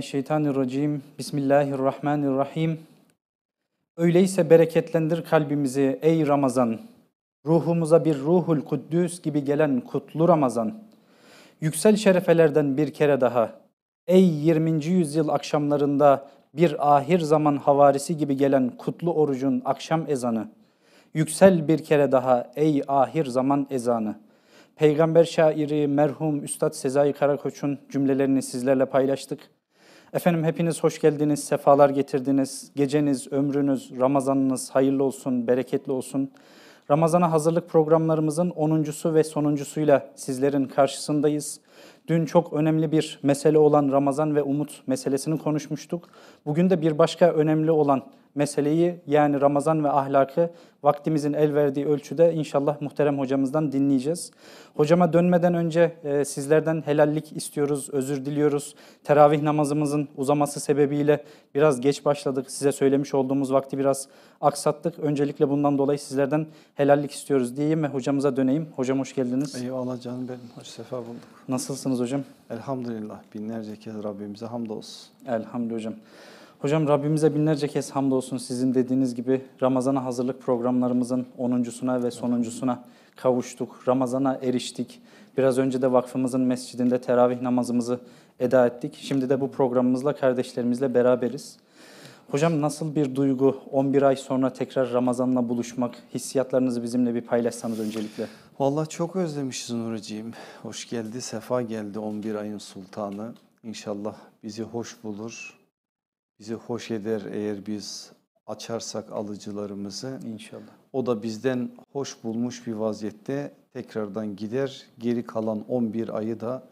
Mineşşeytanirracim. Bismillahirrahmanirrahim. Öyleyse bereketlendir kalbimizi ey Ramazan. Ruhumuza bir ruhul kuddüs gibi gelen kutlu Ramazan. Yüksel şerefelerden bir kere daha. Ey 20. yüzyıl akşamlarında bir ahir zaman havarisi gibi gelen kutlu orucun akşam ezanı. Yüksel bir kere daha ey ahir zaman ezanı. Peygamber şairi merhum Üstad Sezai Karakoç'un cümlelerini sizlerle paylaştık. Efendim hepiniz hoş geldiniz, sefalar getirdiniz. Geceniz, ömrünüz, Ramazanınız hayırlı olsun, bereketli olsun. Ramazana hazırlık programlarımızın 10.sü ve sonuncusuyla sizlerin karşısındayız. Dün çok önemli bir mesele olan Ramazan ve umut meselesini konuşmuştuk. Bugün de bir başka önemli olan meseleyi yani Ramazan ve ahlakı vaktimizin el verdiği ölçüde inşallah muhterem hocamızdan dinleyeceğiz. Hocama dönmeden önce e, sizlerden helallik istiyoruz, özür diliyoruz. Teravih namazımızın uzaması sebebiyle biraz geç başladık. Size söylemiş olduğumuz vakti biraz aksattık. Öncelikle bundan dolayı sizlerden helallik istiyoruz diyeyim ve hocamıza döneyim. Hocam hoş geldiniz. Eyvallah canım benim. Hoş sefa bulduk. Nasılsınız hocam? Elhamdülillah. Binlerce kez Rabbimize hamdolsun. Elhamdülillah hocam. Hocam Rabbimize binlerce kez hamdolsun sizin dediğiniz gibi Ramazan'a hazırlık programlarımızın 10.suna ve sonuncusuna kavuştuk. Ramazan'a eriştik. Biraz önce de vakfımızın mescidinde teravih namazımızı eda ettik. Şimdi de bu programımızla kardeşlerimizle beraberiz. Hocam nasıl bir duygu 11 ay sonra tekrar Ramazan'la buluşmak? Hissiyatlarınızı bizimle bir paylaşsanız öncelikle. Vallahi çok özlemişiz Nuriciğim. Hoş geldi, sefa geldi 11 ayın sultanı. İnşallah bizi hoş bulur, bizi hoş eder eğer biz açarsak alıcılarımızı. İnşallah. O da bizden hoş bulmuş bir vaziyette tekrardan gider. Geri kalan 11 ayı da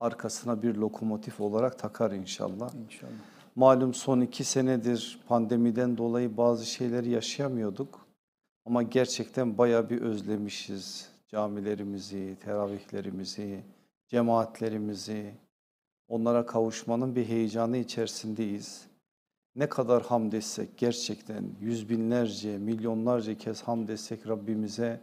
arkasına bir lokomotif olarak takar inşallah. İnşallah. Malum son iki senedir pandemiden dolayı bazı şeyleri yaşayamıyorduk. Ama gerçekten bayağı bir özlemişiz camilerimizi, teravihlerimizi, cemaatlerimizi. Onlara kavuşmanın bir heyecanı içerisindeyiz. Ne kadar hamd etsek gerçekten yüz binlerce, milyonlarca kez hamd etsek Rabbimize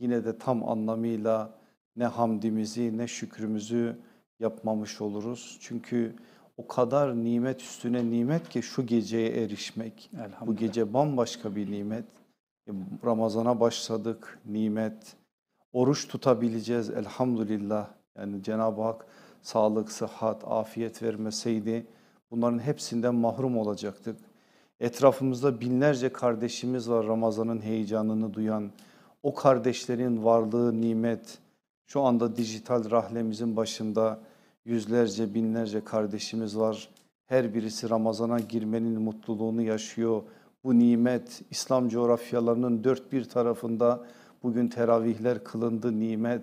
yine de tam anlamıyla ne hamdimizi ne şükrümüzü yapmamış oluruz. Çünkü o kadar nimet üstüne nimet ki şu geceye erişmek. Bu gece bambaşka bir nimet. E, Ramazana başladık, nimet. Oruç tutabileceğiz elhamdülillah. Yani Cenab-ı Hak sağlık, sıhhat, afiyet vermeseydi bunların hepsinden mahrum olacaktık. Etrafımızda binlerce kardeşimiz var Ramazan'ın heyecanını duyan. O kardeşlerin varlığı nimet. Şu anda dijital rahlemizin başında yüzlerce, binlerce kardeşimiz var. Her birisi Ramazan'a girmenin mutluluğunu yaşıyor. Bu nimet İslam coğrafyalarının dört bir tarafında bugün teravihler kılındı nimet.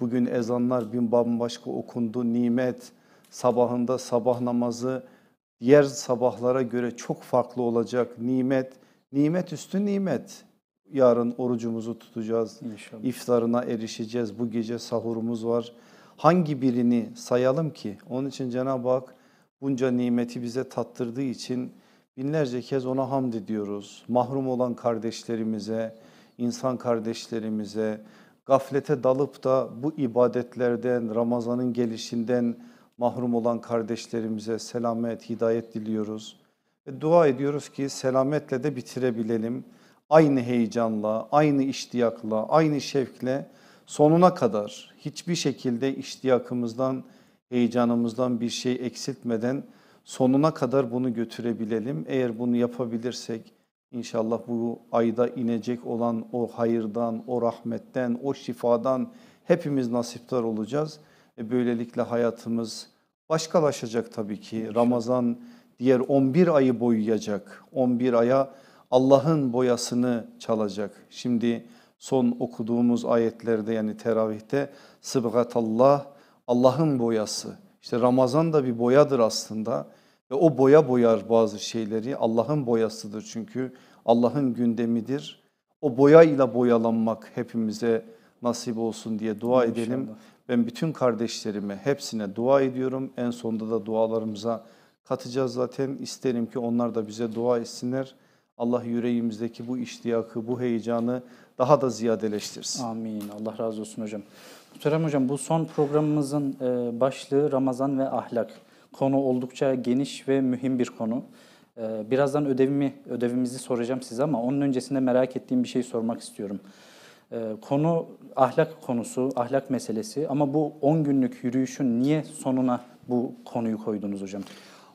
Bugün ezanlar bin bambaşka okundu nimet. Sabahında sabah namazı diğer sabahlara göre çok farklı olacak nimet. Nimet üstü nimet. Yarın orucumuzu tutacağız. İnşallah. İftarına erişeceğiz. Bu gece sahurumuz var. Hangi birini sayalım ki? Onun için Cenab-ı Hak bunca nimeti bize tattırdığı için binlerce kez ona hamd ediyoruz. Mahrum olan kardeşlerimize, insan kardeşlerimize, gaflete dalıp da bu ibadetlerden, Ramazan'ın gelişinden mahrum olan kardeşlerimize selamet, hidayet diliyoruz. Ve dua ediyoruz ki selametle de bitirebilelim. Aynı heyecanla, aynı iştiyakla, aynı şevkle sonuna kadar hiçbir şekilde iştiyakımızdan, heyecanımızdan bir şey eksiltmeden sonuna kadar bunu götürebilelim. Eğer bunu yapabilirsek inşallah bu ayda inecek olan o hayırdan, o rahmetten, o şifadan hepimiz nasiptar olacağız. E böylelikle hayatımız başkalaşacak tabii ki. Ramazan diğer 11 ayı boyayacak. 11 aya Allah'ın boyasını çalacak. Şimdi son okuduğumuz ayetlerde yani teravihte sıbgatallah Allah'ın boyası. İşte Ramazan da bir boyadır aslında ve o boya boyar bazı şeyleri. Allah'ın boyasıdır çünkü Allah'ın gündemidir. O boya ile boyalanmak hepimize nasip olsun diye dua edelim. Ben bütün kardeşlerime hepsine dua ediyorum. En sonunda da dualarımıza katacağız zaten. İsterim ki onlar da bize dua etsinler. Allah yüreğimizdeki bu iştiyakı, bu heyecanı daha da ziyadeleştirsin. Amin. Allah razı olsun hocam. Muhterem hocam bu son programımızın e, başlığı Ramazan ve ahlak. Konu oldukça geniş ve mühim bir konu. Ee, Birazdan ödevimi, ödevimizi soracağım size ama onun öncesinde merak ettiğim bir şey sormak istiyorum. Ee, Konu ahlak konusu, ahlak meselesi ama bu 10 günlük yürüyüşün niye sonuna bu konuyu koydunuz hocam?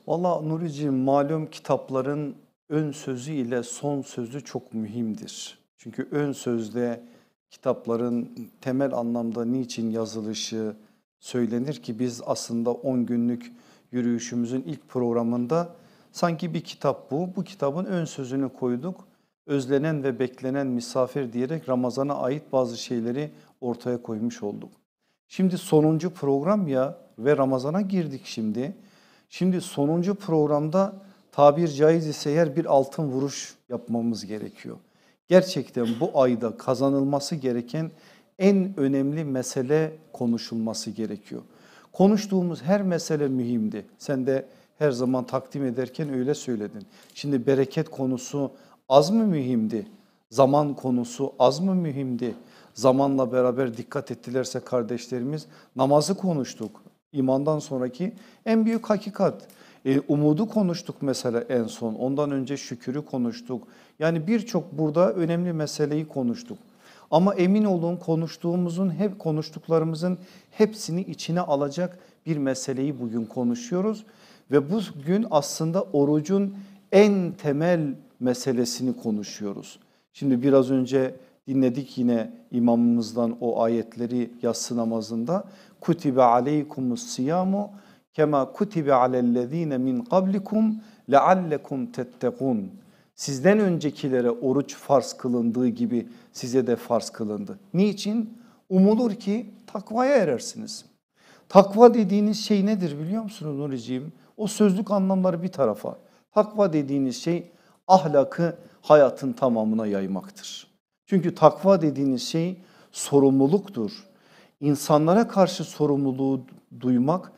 Valla Nuri'ciğim malum kitapların ön sözü ile son sözü çok mühimdir. Çünkü ön sözde kitapların temel anlamda niçin yazılışı söylenir ki biz aslında 10 günlük yürüyüşümüzün ilk programında sanki bir kitap bu. Bu kitabın ön sözünü koyduk. Özlenen ve beklenen misafir diyerek Ramazan'a ait bazı şeyleri ortaya koymuş olduk. Şimdi sonuncu program ya ve Ramazan'a girdik şimdi. Şimdi sonuncu programda tabir caiz ise eğer bir altın vuruş yapmamız gerekiyor. Gerçekten bu ayda kazanılması gereken en önemli mesele konuşulması gerekiyor. Konuştuğumuz her mesele mühimdi. Sen de her zaman takdim ederken öyle söyledin. Şimdi bereket konusu az mı mühimdi? Zaman konusu az mı mühimdi? Zamanla beraber dikkat ettilerse kardeşlerimiz namazı konuştuk. İmandan sonraki en büyük hakikat. E, umudu konuştuk mesela en son. Ondan önce şükürü konuştuk. Yani birçok burada önemli meseleyi konuştuk. Ama emin olun konuştuğumuzun hep konuştuklarımızın hepsini içine alacak bir meseleyi bugün konuşuyoruz ve bugün aslında orucun en temel meselesini konuşuyoruz. Şimdi biraz önce dinledik yine imamımızdan o ayetleri yatsı namazında. Kutibe aleykumus siyamu kema kutibe alellezine min qablikum leallekum tettekun. Sizden öncekilere oruç farz kılındığı gibi size de farz kılındı. Niçin? Umulur ki takvaya erersiniz. Takva dediğiniz şey nedir biliyor musunuz Nuriciğim? O sözlük anlamları bir tarafa. Takva dediğiniz şey ahlakı hayatın tamamına yaymaktır. Çünkü takva dediğiniz şey sorumluluktur. İnsanlara karşı sorumluluğu duymak,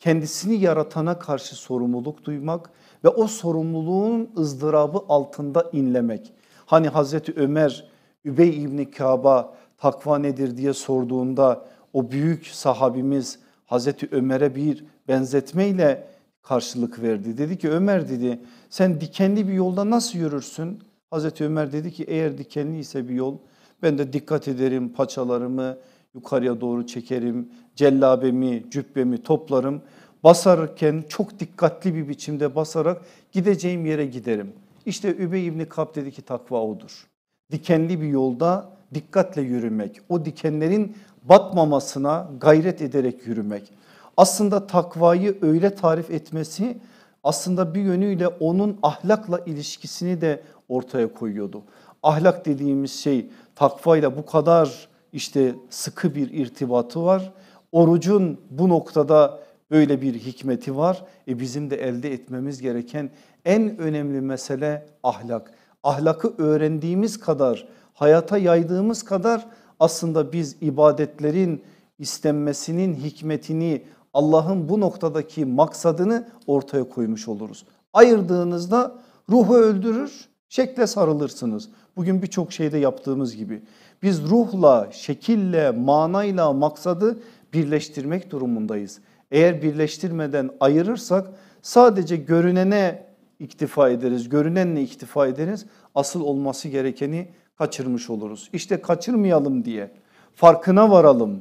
kendisini yaratana karşı sorumluluk duymak ve o sorumluluğun ızdırabı altında inlemek. Hani Hazreti Ömer Übey İbni Kâb'a takva nedir diye sorduğunda o büyük sahabimiz Hazreti Ömer'e bir benzetmeyle karşılık verdi. Dedi ki Ömer dedi sen dikenli bir yolda nasıl yürürsün? Hazreti Ömer dedi ki eğer dikenli ise bir yol ben de dikkat ederim paçalarımı yukarıya doğru çekerim, cellabemi, cübbemi toplarım. Basarken çok dikkatli bir biçimde basarak gideceğim yere giderim. İşte Übey İbni Kab dedi ki takva odur. Dikenli bir yolda dikkatle yürümek, o dikenlerin batmamasına gayret ederek yürümek. Aslında takvayı öyle tarif etmesi aslında bir yönüyle onun ahlakla ilişkisini de ortaya koyuyordu. Ahlak dediğimiz şey takvayla bu kadar işte sıkı bir irtibatı var. Orucun bu noktada böyle bir hikmeti var. E bizim de elde etmemiz gereken en önemli mesele ahlak. Ahlakı öğrendiğimiz kadar, hayata yaydığımız kadar aslında biz ibadetlerin istenmesinin hikmetini, Allah'ın bu noktadaki maksadını ortaya koymuş oluruz. Ayırdığınızda ruhu öldürür, şekle sarılırsınız. Bugün birçok şeyde yaptığımız gibi. Biz ruhla, şekille, manayla maksadı birleştirmek durumundayız. Eğer birleştirmeden ayırırsak sadece görünene iktifa ederiz, görünenle iktifa ederiz. Asıl olması gerekeni kaçırmış oluruz. İşte kaçırmayalım diye farkına varalım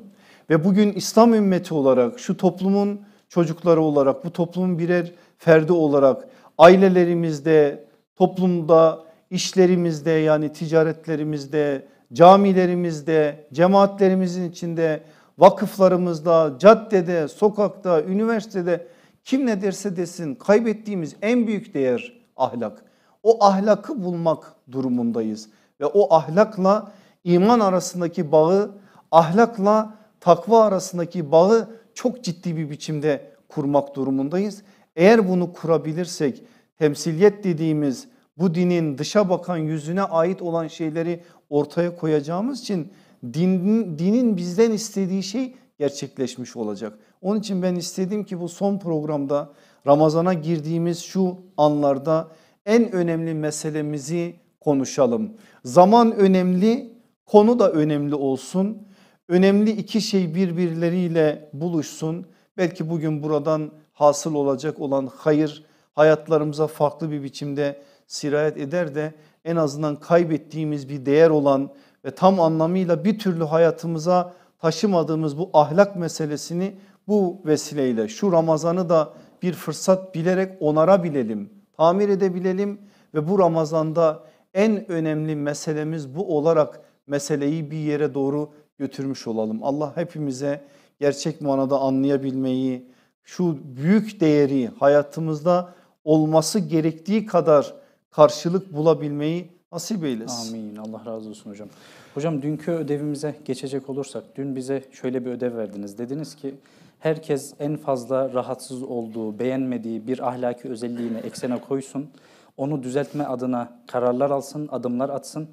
ve bugün İslam ümmeti olarak şu toplumun çocukları olarak bu toplumun birer ferdi olarak ailelerimizde, toplumda, işlerimizde yani ticaretlerimizde, camilerimizde, cemaatlerimizin içinde, vakıflarımızda, caddede, sokakta, üniversitede kim ne derse desin kaybettiğimiz en büyük değer ahlak. O ahlakı bulmak durumundayız ve o ahlakla iman arasındaki bağı, ahlakla takva arasındaki bağı çok ciddi bir biçimde kurmak durumundayız. Eğer bunu kurabilirsek temsiliyet dediğimiz bu dinin dışa bakan yüzüne ait olan şeyleri ortaya koyacağımız için dinin, dinin bizden istediği şey gerçekleşmiş olacak. Onun için ben istedim ki bu son programda Ramazan'a girdiğimiz şu anlarda en önemli meselemizi konuşalım. Zaman önemli, konu da önemli olsun. Önemli iki şey birbirleriyle buluşsun. Belki bugün buradan hasıl olacak olan hayır hayatlarımıza farklı bir biçimde sirayet eder de en azından kaybettiğimiz bir değer olan ve tam anlamıyla bir türlü hayatımıza taşımadığımız bu ahlak meselesini bu vesileyle şu Ramazan'ı da bir fırsat bilerek onarabilelim, tamir edebilelim ve bu Ramazan'da en önemli meselemiz bu olarak meseleyi bir yere doğru götürmüş olalım. Allah hepimize gerçek manada anlayabilmeyi, şu büyük değeri hayatımızda olması gerektiği kadar karşılık bulabilmeyi nasip eylesin. Amin. Allah razı olsun hocam. Hocam dünkü ödevimize geçecek olursak dün bize şöyle bir ödev verdiniz. Dediniz ki herkes en fazla rahatsız olduğu, beğenmediği bir ahlaki özelliğini eksene koysun. Onu düzeltme adına kararlar alsın, adımlar atsın.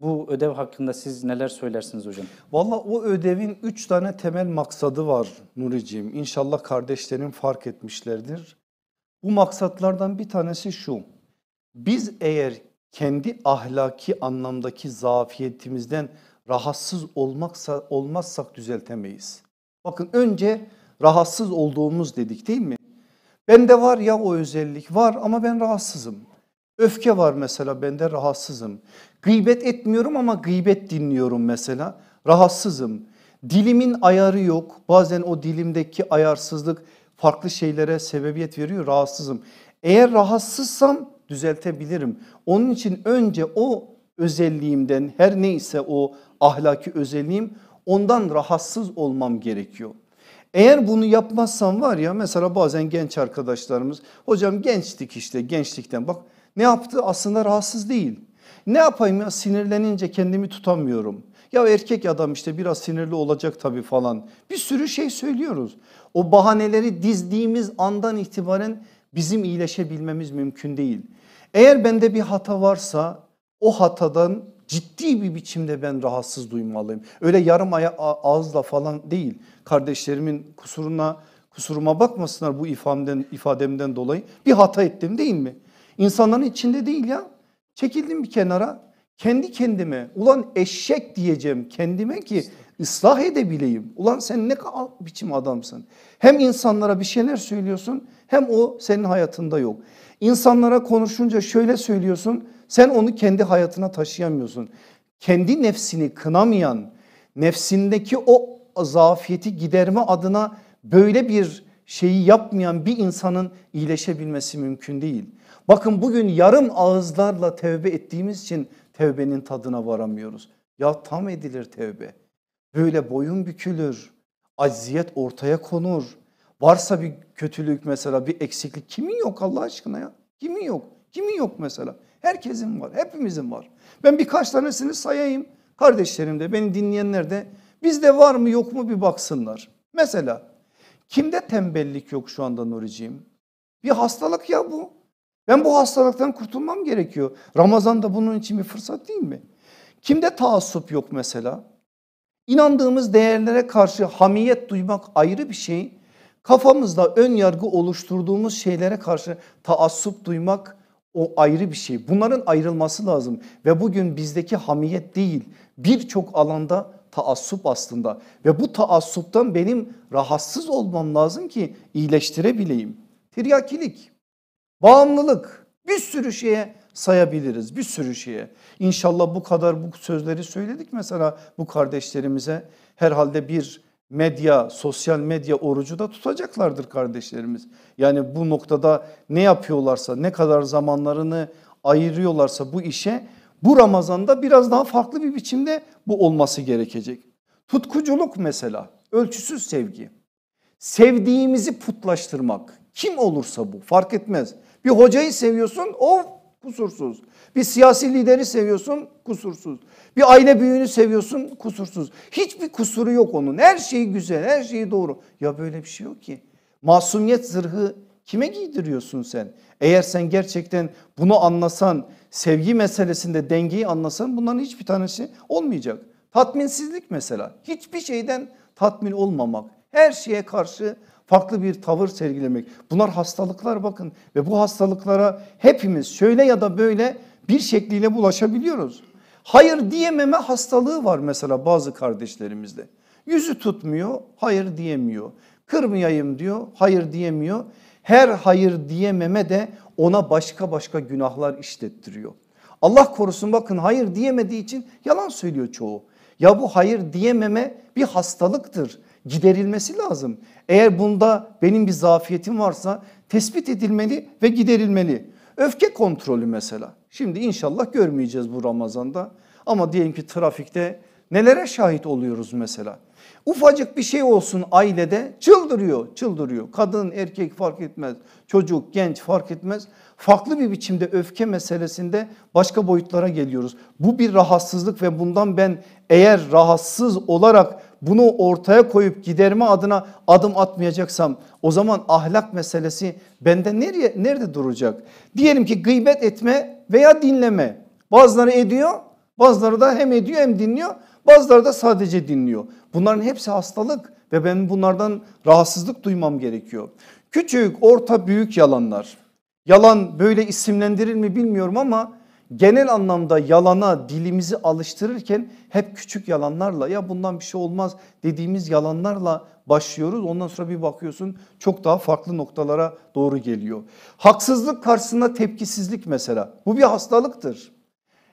Bu ödev hakkında siz neler söylersiniz hocam? Valla o ödevin üç tane temel maksadı var Nuriciğim. İnşallah kardeşlerim fark etmişlerdir. Bu maksatlardan bir tanesi şu. Biz eğer kendi ahlaki anlamdaki zafiyetimizden rahatsız olmaksa olmazsak düzeltemeyiz. Bakın önce rahatsız olduğumuz dedik değil mi? Bende var ya o özellik var ama ben rahatsızım. Öfke var mesela bende rahatsızım. Gıybet etmiyorum ama gıybet dinliyorum mesela rahatsızım. Dilimin ayarı yok. Bazen o dilimdeki ayarsızlık farklı şeylere sebebiyet veriyor rahatsızım. Eğer rahatsızsam düzeltebilirim. Onun için önce o özelliğimden her neyse o ahlaki özelliğim ondan rahatsız olmam gerekiyor. Eğer bunu yapmazsam var ya mesela bazen genç arkadaşlarımız hocam gençtik işte gençlikten bak ne yaptı aslında rahatsız değil. Ne yapayım ya sinirlenince kendimi tutamıyorum. Ya erkek adam işte biraz sinirli olacak tabii falan. Bir sürü şey söylüyoruz. O bahaneleri dizdiğimiz andan itibaren bizim iyileşebilmemiz mümkün değil. Eğer bende bir hata varsa o hatadan ciddi bir biçimde ben rahatsız duymalıyım. Öyle yarım ağızla falan değil. Kardeşlerimin kusuruna kusuruma bakmasınlar bu ifademden, ifademden dolayı. Bir hata ettim değil mi? İnsanların içinde değil ya. Çekildim bir kenara. Kendi kendime ulan eşek diyeceğim kendime ki ıslah edebileyim. Ulan sen ne biçim adamsın. Hem insanlara bir şeyler söylüyorsun hem o senin hayatında yok. İnsanlara konuşunca şöyle söylüyorsun sen onu kendi hayatına taşıyamıyorsun. Kendi nefsini kınamayan nefsindeki o zafiyeti giderme adına böyle bir şeyi yapmayan bir insanın iyileşebilmesi mümkün değil. Bakın bugün yarım ağızlarla tevbe ettiğimiz için tevbenin tadına varamıyoruz. Ya tam edilir tevbe. Böyle boyun bükülür, acziyet ortaya konur. Varsa bir kötülük mesela bir eksiklik kimin yok Allah aşkına ya? Kimin yok? Kimin yok mesela? Herkesin var, hepimizin var. Ben birkaç tanesini sayayım. Kardeşlerim de, beni dinleyenler de bizde var mı yok mu bir baksınlar. Mesela kimde tembellik yok şu anda Nuriciğim? Bir hastalık ya bu. Ben bu hastalıktan kurtulmam gerekiyor. Ramazan da bunun için bir fırsat değil mi? Kimde taassup yok mesela? İnandığımız değerlere karşı hamiyet duymak ayrı bir şey. Kafamızda ön yargı oluşturduğumuz şeylere karşı taassup duymak o ayrı bir şey. Bunların ayrılması lazım ve bugün bizdeki hamiyet değil birçok alanda taassup aslında ve bu taassuptan benim rahatsız olmam lazım ki iyileştirebileyim. Tiryakilik, bağımlılık bir sürü şeye sayabiliriz bir sürü şeye. İnşallah bu kadar bu sözleri söyledik mesela bu kardeşlerimize herhalde bir medya, sosyal medya orucu da tutacaklardır kardeşlerimiz. Yani bu noktada ne yapıyorlarsa, ne kadar zamanlarını ayırıyorlarsa bu işe bu Ramazan'da biraz daha farklı bir biçimde bu olması gerekecek. Tutkuculuk mesela, ölçüsüz sevgi. Sevdiğimizi putlaştırmak kim olursa bu fark etmez. Bir hocayı seviyorsun o kusursuz. Bir siyasi lideri seviyorsun kusursuz. Bir aile büyüğünü seviyorsun kusursuz. Hiçbir kusuru yok onun. Her şeyi güzel, her şeyi doğru. Ya böyle bir şey yok ki. Masumiyet zırhı kime giydiriyorsun sen? Eğer sen gerçekten bunu anlasan, sevgi meselesinde dengeyi anlasan bunların hiçbir tanesi olmayacak. Tatminsizlik mesela. Hiçbir şeyden tatmin olmamak. Her şeye karşı farklı bir tavır sergilemek. Bunlar hastalıklar bakın ve bu hastalıklara hepimiz şöyle ya da böyle bir şekliyle bulaşabiliyoruz. Hayır diyememe hastalığı var mesela bazı kardeşlerimizde. Yüzü tutmuyor, hayır diyemiyor. Kırmayayım diyor, hayır diyemiyor. Her hayır diyememe de ona başka başka günahlar işlettiriyor. Allah korusun bakın hayır diyemediği için yalan söylüyor çoğu. Ya bu hayır diyememe bir hastalıktır. Giderilmesi lazım. Eğer bunda benim bir zafiyetim varsa tespit edilmeli ve giderilmeli. Öfke kontrolü mesela. Şimdi inşallah görmeyeceğiz bu Ramazan'da. Ama diyelim ki trafikte nelere şahit oluyoruz mesela. Ufacık bir şey olsun ailede çıldırıyor, çıldırıyor. Kadın, erkek fark etmez, çocuk, genç fark etmez. Farklı bir biçimde öfke meselesinde başka boyutlara geliyoruz. Bu bir rahatsızlık ve bundan ben eğer rahatsız olarak bunu ortaya koyup giderme adına adım atmayacaksam o zaman ahlak meselesi bende nereye nerede duracak? Diyelim ki gıybet etme veya dinleme. Bazıları ediyor, bazıları da hem ediyor hem dinliyor. Bazıları da sadece dinliyor. Bunların hepsi hastalık ve ben bunlardan rahatsızlık duymam gerekiyor. Küçük, orta, büyük yalanlar. Yalan böyle isimlendirir mi bilmiyorum ama genel anlamda yalana dilimizi alıştırırken hep küçük yalanlarla ya bundan bir şey olmaz dediğimiz yalanlarla başlıyoruz. Ondan sonra bir bakıyorsun çok daha farklı noktalara doğru geliyor. Haksızlık karşısında tepkisizlik mesela bu bir hastalıktır.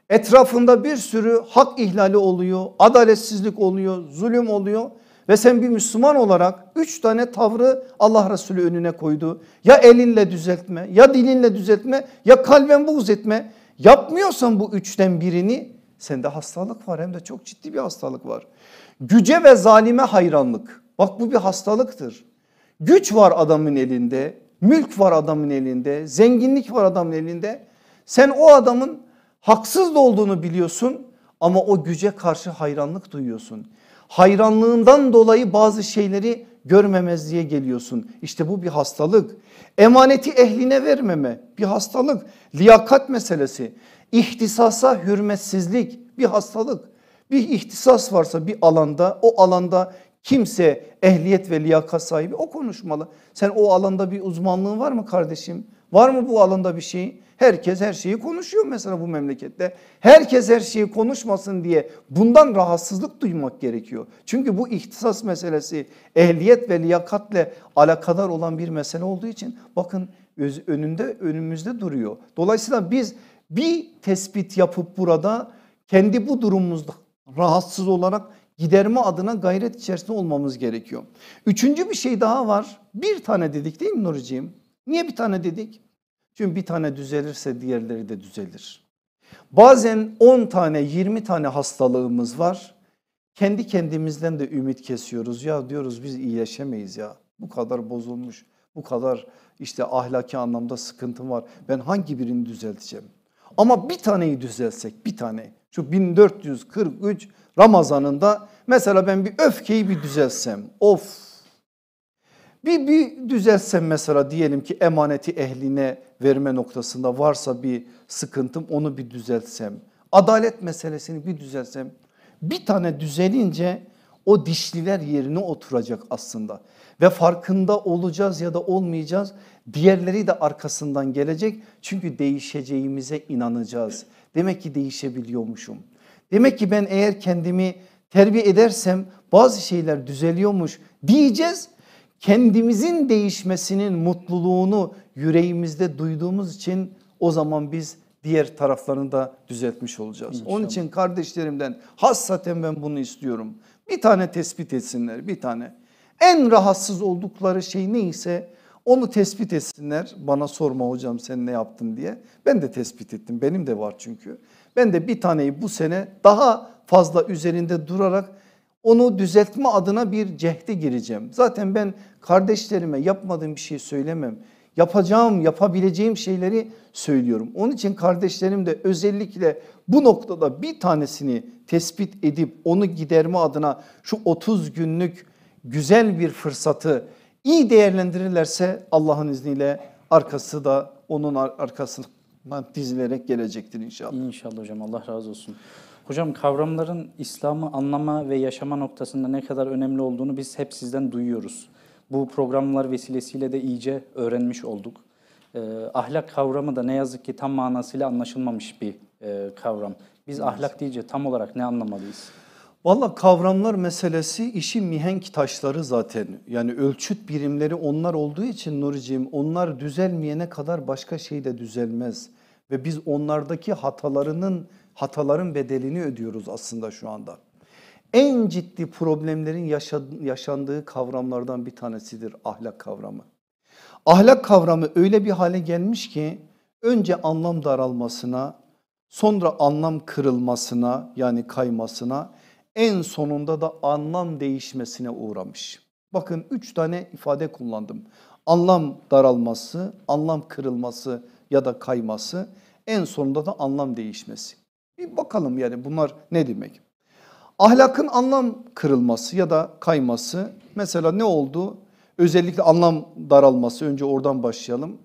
Etrafında bir sürü hak ihlali oluyor, adaletsizlik oluyor, zulüm oluyor ve sen bir Müslüman olarak üç tane tavrı Allah Resulü önüne koydu. Ya elinle düzeltme, ya dilinle düzeltme, ya kalben buğz etme. Yapmıyorsan bu üçten birini sende hastalık var hem de çok ciddi bir hastalık var. Güce ve zalime hayranlık. Bak bu bir hastalıktır. Güç var adamın elinde, mülk var adamın elinde, zenginlik var adamın elinde. Sen o adamın haksız da olduğunu biliyorsun ama o güce karşı hayranlık duyuyorsun. Hayranlığından dolayı bazı şeyleri görmemezliğe geliyorsun. İşte bu bir hastalık. Emaneti ehline vermeme bir hastalık. Liyakat meselesi. İhtisasa hürmetsizlik bir hastalık. Bir ihtisas varsa bir alanda o alanda kimse ehliyet ve liyakat sahibi o konuşmalı. Sen o alanda bir uzmanlığın var mı kardeşim? Var mı bu alanda bir şey? Herkes her şeyi konuşuyor mesela bu memlekette. Herkes her şeyi konuşmasın diye bundan rahatsızlık duymak gerekiyor. Çünkü bu ihtisas meselesi ehliyet ve liyakatle alakadar olan bir mesele olduğu için bakın önünde önümüzde duruyor. Dolayısıyla biz bir tespit yapıp burada kendi bu durumumuzda rahatsız olarak giderme adına gayret içerisinde olmamız gerekiyor. Üçüncü bir şey daha var. Bir tane dedik değil mi Nurciğim? Niye bir tane dedik? Çünkü bir tane düzelirse diğerleri de düzelir. Bazen 10 tane 20 tane hastalığımız var. Kendi kendimizden de ümit kesiyoruz. Ya diyoruz biz iyileşemeyiz ya. Bu kadar bozulmuş, bu kadar işte ahlaki anlamda sıkıntım var. Ben hangi birini düzelteceğim? Ama bir taneyi düzelsek bir tane. Şu 1443 Ramazanında mesela ben bir öfkeyi bir düzelsem. Of bir, bir düzeltsem mesela diyelim ki emaneti ehline verme noktasında varsa bir sıkıntım onu bir düzeltsem. Adalet meselesini bir düzeltsem. Bir tane düzelince o dişliler yerine oturacak aslında. Ve farkında olacağız ya da olmayacağız. Diğerleri de arkasından gelecek. Çünkü değişeceğimize inanacağız. Demek ki değişebiliyormuşum. Demek ki ben eğer kendimi terbiye edersem bazı şeyler düzeliyormuş diyeceğiz kendimizin değişmesinin mutluluğunu yüreğimizde duyduğumuz için o zaman biz diğer taraflarını da düzeltmiş olacağız. İnşallah. Onun için kardeşlerimden hassaten ben bunu istiyorum. Bir tane tespit etsinler bir tane. En rahatsız oldukları şey neyse onu tespit etsinler. Bana sorma hocam sen ne yaptın diye. Ben de tespit ettim benim de var çünkü. Ben de bir taneyi bu sene daha fazla üzerinde durarak onu düzeltme adına bir cehde gireceğim. Zaten ben kardeşlerime yapmadığım bir şey söylemem. Yapacağım, yapabileceğim şeyleri söylüyorum. Onun için kardeşlerim de özellikle bu noktada bir tanesini tespit edip onu giderme adına şu 30 günlük güzel bir fırsatı iyi değerlendirirlerse Allah'ın izniyle arkası da onun arkasına dizilerek gelecektir inşallah. İnşallah hocam Allah razı olsun. Hocam kavramların İslam'ı anlama ve yaşama noktasında ne kadar önemli olduğunu biz hep sizden duyuyoruz. Bu programlar vesilesiyle de iyice öğrenmiş olduk. E, ahlak kavramı da ne yazık ki tam manasıyla anlaşılmamış bir e, kavram. Biz evet. ahlak deyince tam olarak ne anlamalıyız? Valla kavramlar meselesi işin mihenk taşları zaten. Yani ölçüt birimleri onlar olduğu için Nuriciğim onlar düzelmeyene kadar başka şey de düzelmez. Ve biz onlardaki hatalarının hataların bedelini ödüyoruz aslında şu anda. En ciddi problemlerin yaşandığı kavramlardan bir tanesidir ahlak kavramı. Ahlak kavramı öyle bir hale gelmiş ki önce anlam daralmasına sonra anlam kırılmasına yani kaymasına en sonunda da anlam değişmesine uğramış. Bakın üç tane ifade kullandım. Anlam daralması, anlam kırılması ya da kayması en sonunda da anlam değişmesi. Bir bakalım yani bunlar ne demek? Ahlakın anlam kırılması ya da kayması mesela ne oldu? Özellikle anlam daralması önce oradan başlayalım.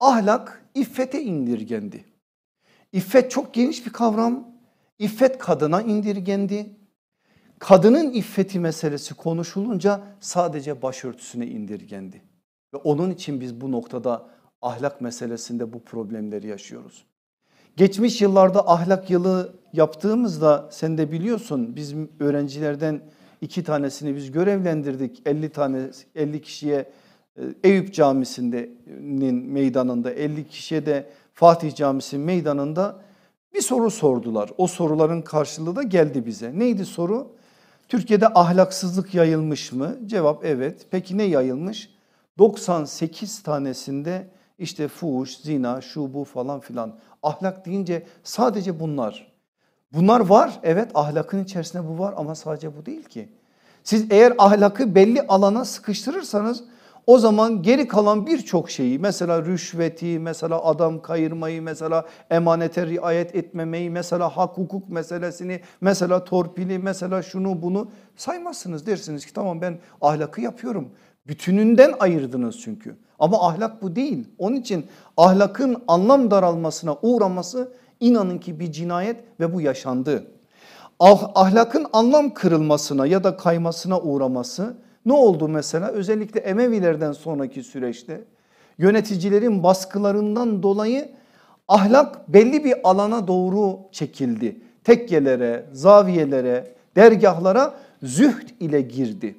Ahlak iffete indirgendi. İffet çok geniş bir kavram. İffet kadına indirgendi. Kadının iffeti meselesi konuşulunca sadece başörtüsüne indirgendi. Ve onun için biz bu noktada ahlak meselesinde bu problemleri yaşıyoruz. Geçmiş yıllarda ahlak yılı yaptığımızda sen de biliyorsun biz öğrencilerden iki tanesini biz görevlendirdik. 50 tane 50 kişiye e, Eyüp Camisi'nin meydanında 50 kişiye de Fatih Camisi meydanında bir soru sordular. O soruların karşılığı da geldi bize. Neydi soru? Türkiye'de ahlaksızlık yayılmış mı? Cevap evet. Peki ne yayılmış? 98 tanesinde işte fuhuş, zina, şu bu falan filan. Ahlak deyince sadece bunlar. Bunlar var evet ahlakın içerisinde bu var ama sadece bu değil ki. Siz eğer ahlakı belli alana sıkıştırırsanız o zaman geri kalan birçok şeyi mesela rüşveti, mesela adam kayırmayı, mesela emanete riayet etmemeyi, mesela hak hukuk meselesini, mesela torpili, mesela şunu bunu saymazsınız. Dersiniz ki tamam ben ahlakı yapıyorum. Bütününden ayırdınız çünkü. Ama ahlak bu değil. Onun için ahlakın anlam daralmasına uğraması inanın ki bir cinayet ve bu yaşandı. Ah, ahlakın anlam kırılmasına ya da kaymasına uğraması ne oldu mesela? Özellikle Emevilerden sonraki süreçte yöneticilerin baskılarından dolayı ahlak belli bir alana doğru çekildi. Tekkelere, zaviyelere, dergahlara zühd ile girdi.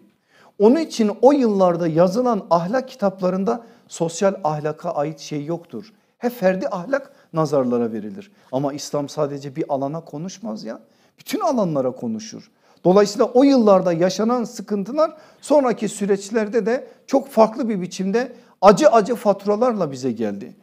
Onun için o yıllarda yazılan ahlak kitaplarında sosyal ahlaka ait şey yoktur. Hep ferdi ahlak nazarlara verilir. Ama İslam sadece bir alana konuşmaz ya. Bütün alanlara konuşur. Dolayısıyla o yıllarda yaşanan sıkıntılar sonraki süreçlerde de çok farklı bir biçimde acı acı faturalarla bize geldi.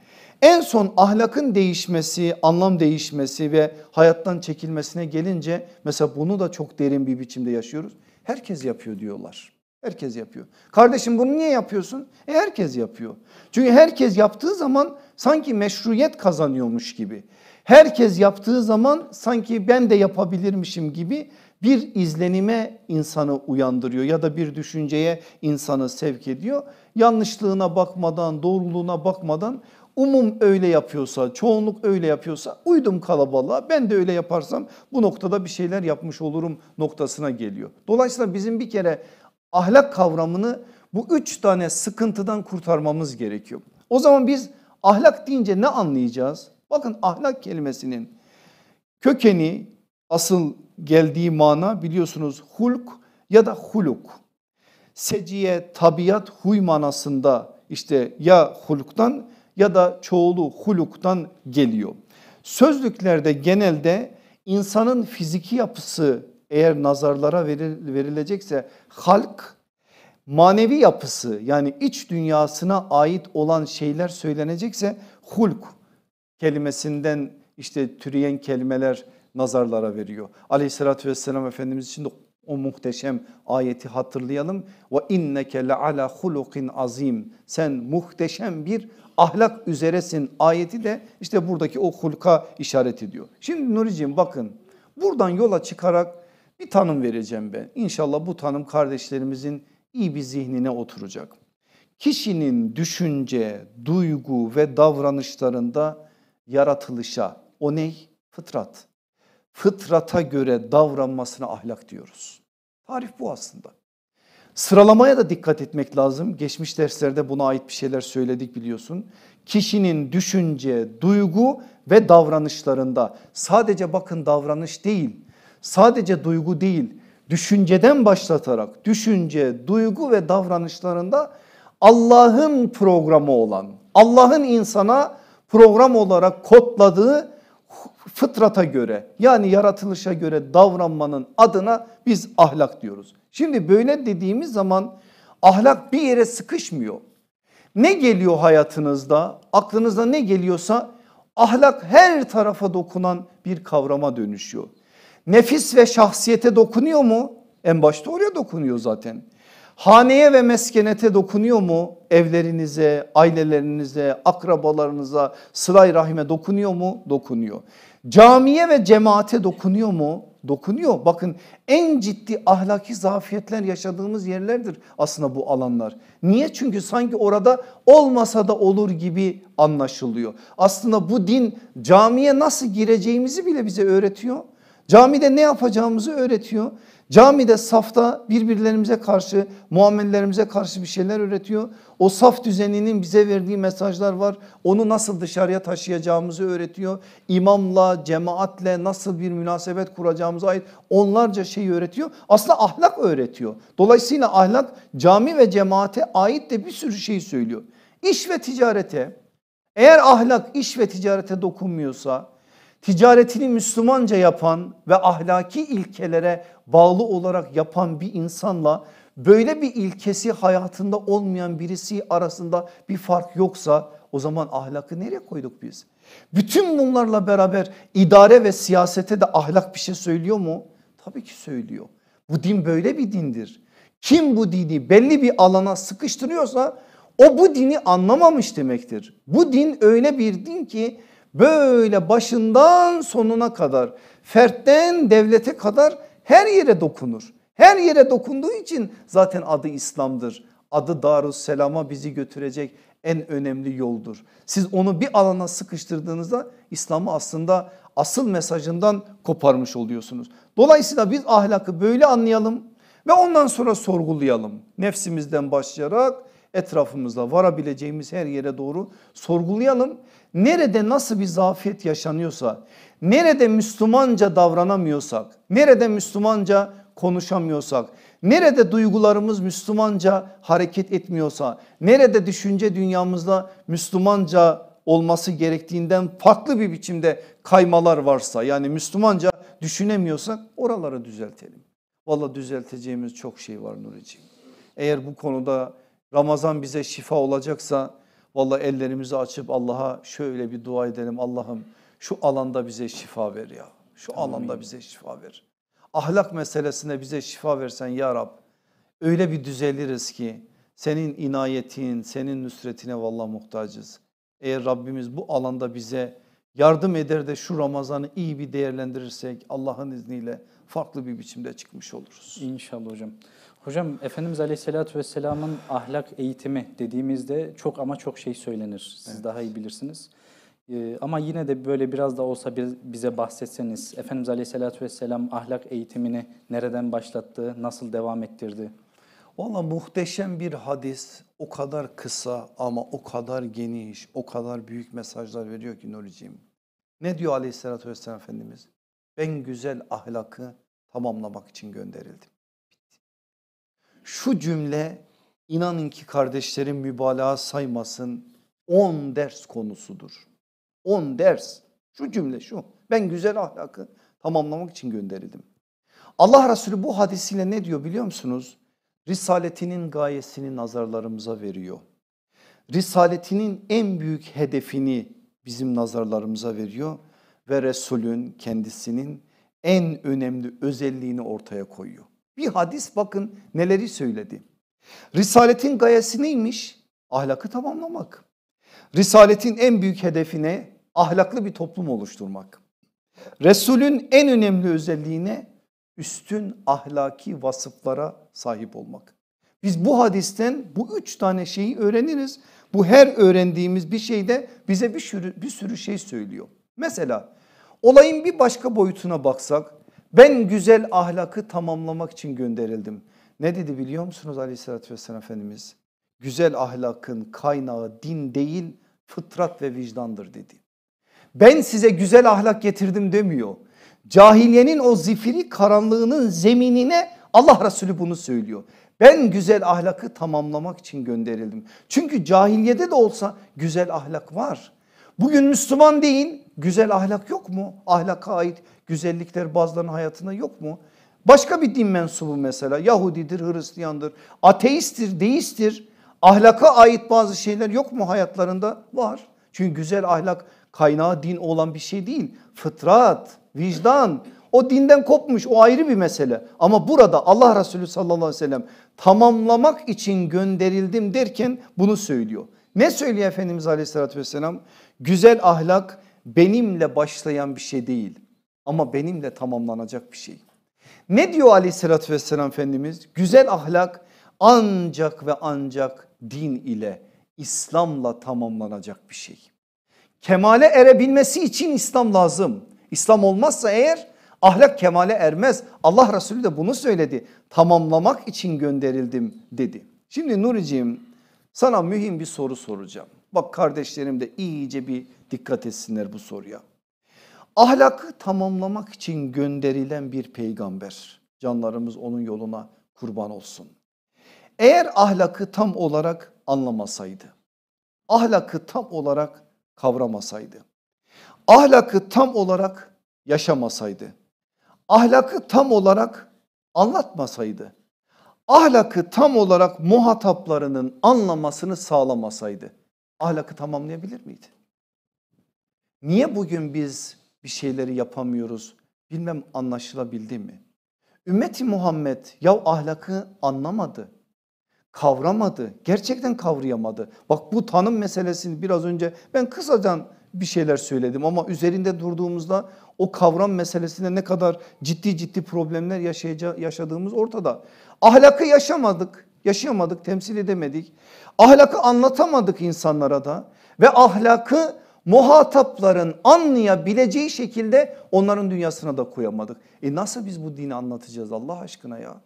En son ahlakın değişmesi, anlam değişmesi ve hayattan çekilmesine gelince mesela bunu da çok derin bir biçimde yaşıyoruz. Herkes yapıyor diyorlar. Herkes yapıyor. Kardeşim bunu niye yapıyorsun? E herkes yapıyor. Çünkü herkes yaptığı zaman sanki meşruiyet kazanıyormuş gibi. Herkes yaptığı zaman sanki ben de yapabilirmişim gibi bir izlenime insanı uyandırıyor ya da bir düşünceye insanı sevk ediyor. Yanlışlığına bakmadan, doğruluğuna bakmadan umum öyle yapıyorsa, çoğunluk öyle yapıyorsa uydum kalabalığa ben de öyle yaparsam bu noktada bir şeyler yapmış olurum noktasına geliyor. Dolayısıyla bizim bir kere ahlak kavramını bu üç tane sıkıntıdan kurtarmamız gerekiyor. O zaman biz ahlak deyince ne anlayacağız? Bakın ahlak kelimesinin kökeni asıl geldiği mana biliyorsunuz hulk ya da huluk. Seciye, tabiat, huy manasında işte ya huluktan ya da çoğulu huluktan geliyor. Sözlüklerde genelde insanın fiziki yapısı eğer nazarlara verilecekse halk manevi yapısı yani iç dünyasına ait olan şeyler söylenecekse hulk kelimesinden işte türeyen kelimeler nazarlara veriyor. Aleyhissalatü vesselam Efendimiz için de o muhteşem ayeti hatırlayalım. Ve inneke le ala hulukin azim. Sen muhteşem bir ahlak üzeresin ayeti de işte buradaki o hulka işaret ediyor. Şimdi Nuriciğim bakın buradan yola çıkarak bir tanım vereceğim ben. İnşallah bu tanım kardeşlerimizin iyi bir zihnine oturacak. Kişinin düşünce, duygu ve davranışlarında yaratılışa o ney? Fıtrat fıtrata göre davranmasına ahlak diyoruz. Tarif bu aslında. Sıralamaya da dikkat etmek lazım. Geçmiş derslerde buna ait bir şeyler söyledik biliyorsun. Kişinin düşünce, duygu ve davranışlarında sadece bakın davranış değil, sadece duygu değil, düşünceden başlatarak düşünce, duygu ve davranışlarında Allah'ın programı olan, Allah'ın insana program olarak kodladığı fıtrata göre yani yaratılışa göre davranmanın adına biz ahlak diyoruz. Şimdi böyle dediğimiz zaman ahlak bir yere sıkışmıyor. Ne geliyor hayatınızda aklınızda ne geliyorsa ahlak her tarafa dokunan bir kavrama dönüşüyor. Nefis ve şahsiyete dokunuyor mu? En başta oraya dokunuyor zaten. Haneye ve meskenete dokunuyor mu? Evlerinize, ailelerinize, akrabalarınıza, sılay rahime dokunuyor mu? Dokunuyor. Camiye ve cemaate dokunuyor mu? Dokunuyor. Bakın en ciddi ahlaki zafiyetler yaşadığımız yerlerdir aslında bu alanlar. Niye? Çünkü sanki orada olmasa da olur gibi anlaşılıyor. Aslında bu din camiye nasıl gireceğimizi bile bize öğretiyor. Camide ne yapacağımızı öğretiyor. Camide safta birbirlerimize karşı muamellerimize karşı bir şeyler öğretiyor. O saf düzeninin bize verdiği mesajlar var. Onu nasıl dışarıya taşıyacağımızı öğretiyor. İmamla, cemaatle nasıl bir münasebet kuracağımıza ait onlarca şeyi öğretiyor. Aslında ahlak öğretiyor. Dolayısıyla ahlak cami ve cemaate ait de bir sürü şey söylüyor. İş ve ticarete eğer ahlak iş ve ticarete dokunmuyorsa ticaretini Müslümanca yapan ve ahlaki ilkelere bağlı olarak yapan bir insanla böyle bir ilkesi hayatında olmayan birisi arasında bir fark yoksa o zaman ahlakı nereye koyduk biz? Bütün bunlarla beraber idare ve siyasete de ahlak bir şey söylüyor mu? Tabii ki söylüyor. Bu din böyle bir dindir. Kim bu dini belli bir alana sıkıştırıyorsa o bu dini anlamamış demektir. Bu din öyle bir din ki böyle başından sonuna kadar fertten devlete kadar her yere dokunur. Her yere dokunduğu için zaten adı İslam'dır. Adı Darusselam'a bizi götürecek en önemli yoldur. Siz onu bir alana sıkıştırdığınızda İslam'ı aslında asıl mesajından koparmış oluyorsunuz. Dolayısıyla biz ahlakı böyle anlayalım ve ondan sonra sorgulayalım. Nefsimizden başlayarak etrafımızda varabileceğimiz her yere doğru sorgulayalım. Nerede nasıl bir zafiyet yaşanıyorsa, nerede Müslümanca davranamıyorsak, nerede Müslümanca konuşamıyorsak, nerede duygularımız Müslümanca hareket etmiyorsa, nerede düşünce dünyamızda Müslümanca olması gerektiğinden farklı bir biçimde kaymalar varsa yani Müslümanca düşünemiyorsak oraları düzeltelim. Valla düzelteceğimiz çok şey var Nuri'ciğim. Eğer bu konuda Ramazan bize şifa olacaksa valla ellerimizi açıp Allah'a şöyle bir dua edelim. Allah'ım şu alanda bize şifa ver ya. Şu Amin. alanda bize şifa ver. Ahlak meselesinde bize şifa versen ya Rab. Öyle bir düzeliriz ki senin inayetin, senin nüsretine valla muhtacız. Eğer Rabbimiz bu alanda bize yardım eder de şu Ramazan'ı iyi bir değerlendirirsek Allah'ın izniyle farklı bir biçimde çıkmış oluruz. İnşallah hocam. Hocam Efendimiz Aleyhisselatü Vesselam'ın ahlak eğitimi dediğimizde çok ama çok şey söylenir. Siz evet. daha iyi bilirsiniz. Ee, ama yine de böyle biraz da olsa bir, bize bahsetseniz Efendimiz Aleyhisselatü Vesselam ahlak eğitimini nereden başlattı, nasıl devam ettirdi? Valla muhteşem bir hadis o kadar kısa ama o kadar geniş, o kadar büyük mesajlar veriyor ki Nuri'ciğim. Ne diyor Aleyhisselatü Vesselam Efendimiz? Ben güzel ahlakı tamamlamak için gönderildim. Şu cümle inanın ki kardeşlerim mübalağa saymasın 10 ders konusudur. 10 ders şu cümle şu ben güzel ahlakı tamamlamak için gönderildim. Allah Resulü bu hadisiyle ne diyor biliyor musunuz? Risaletinin gayesini nazarlarımıza veriyor. Risaletinin en büyük hedefini bizim nazarlarımıza veriyor ve Resulün kendisinin en önemli özelliğini ortaya koyuyor. Bir hadis bakın neleri söyledi. Risaletin gayesi neymiş? Ahlakı tamamlamak. Risaletin en büyük hedefine ahlaklı bir toplum oluşturmak. Resulün en önemli özelliğine üstün ahlaki vasıflara sahip olmak. Biz bu hadisten bu üç tane şeyi öğreniriz. Bu her öğrendiğimiz bir şeyde bize bir sürü, bir sürü şey söylüyor. Mesela olayın bir başka boyutuna baksak ben güzel ahlakı tamamlamak için gönderildim. Ne dedi biliyor musunuz aleyhissalatü vesselam Efendimiz? Güzel ahlakın kaynağı din değil fıtrat ve vicdandır dedi. Ben size güzel ahlak getirdim demiyor. Cahiliyenin o zifiri karanlığının zeminine Allah Resulü bunu söylüyor. Ben güzel ahlakı tamamlamak için gönderildim. Çünkü cahiliyede de olsa güzel ahlak var. Bugün Müslüman değil güzel ahlak yok mu? Ahlaka ait güzellikler bazılarının hayatında yok mu? Başka bir din mensubu mesela Yahudidir, Hristiyandır, ateisttir, deisttir. Ahlaka ait bazı şeyler yok mu hayatlarında? Var. Çünkü güzel ahlak kaynağı din olan bir şey değil. Fıtrat, vicdan o dinden kopmuş o ayrı bir mesele. Ama burada Allah Resulü sallallahu aleyhi ve sellem tamamlamak için gönderildim derken bunu söylüyor. Ne söylüyor Efendimiz aleyhissalatü vesselam? Güzel ahlak benimle başlayan bir şey değil ama benimle tamamlanacak bir şey. Ne diyor aleyhissalatü vesselam Efendimiz? Güzel ahlak ancak ve ancak din ile İslam'la tamamlanacak bir şey. Kemale erebilmesi için İslam lazım. İslam olmazsa eğer ahlak kemale ermez. Allah Resulü de bunu söyledi. Tamamlamak için gönderildim dedi. Şimdi Nuriciğim sana mühim bir soru soracağım. Bak kardeşlerim de iyice bir dikkat etsinler bu soruya. Ahlakı tamamlamak için gönderilen bir peygamber. Canlarımız onun yoluna kurban olsun. Eğer ahlakı tam olarak anlamasaydı, ahlakı tam olarak kavramasaydı, ahlakı tam olarak yaşamasaydı, ahlakı tam olarak anlatmasaydı, ahlakı tam olarak muhataplarının anlamasını sağlamasaydı ahlakı tamamlayabilir miydi? Niye bugün biz bir şeyleri yapamıyoruz? Bilmem anlaşılabildi mi? Ümmeti Muhammed ya ahlakı anlamadı, kavramadı, gerçekten kavrayamadı. Bak bu tanım meselesini biraz önce ben kısaca bir şeyler söyledim ama üzerinde durduğumuzda o kavram meselesinde ne kadar ciddi ciddi problemler yaşadığımız ortada. Ahlakı yaşamadık, yaşayamadık, temsil edemedik. Ahlakı anlatamadık insanlara da ve ahlakı muhatapların anlayabileceği şekilde onların dünyasına da koyamadık. E nasıl biz bu dini anlatacağız Allah aşkına ya?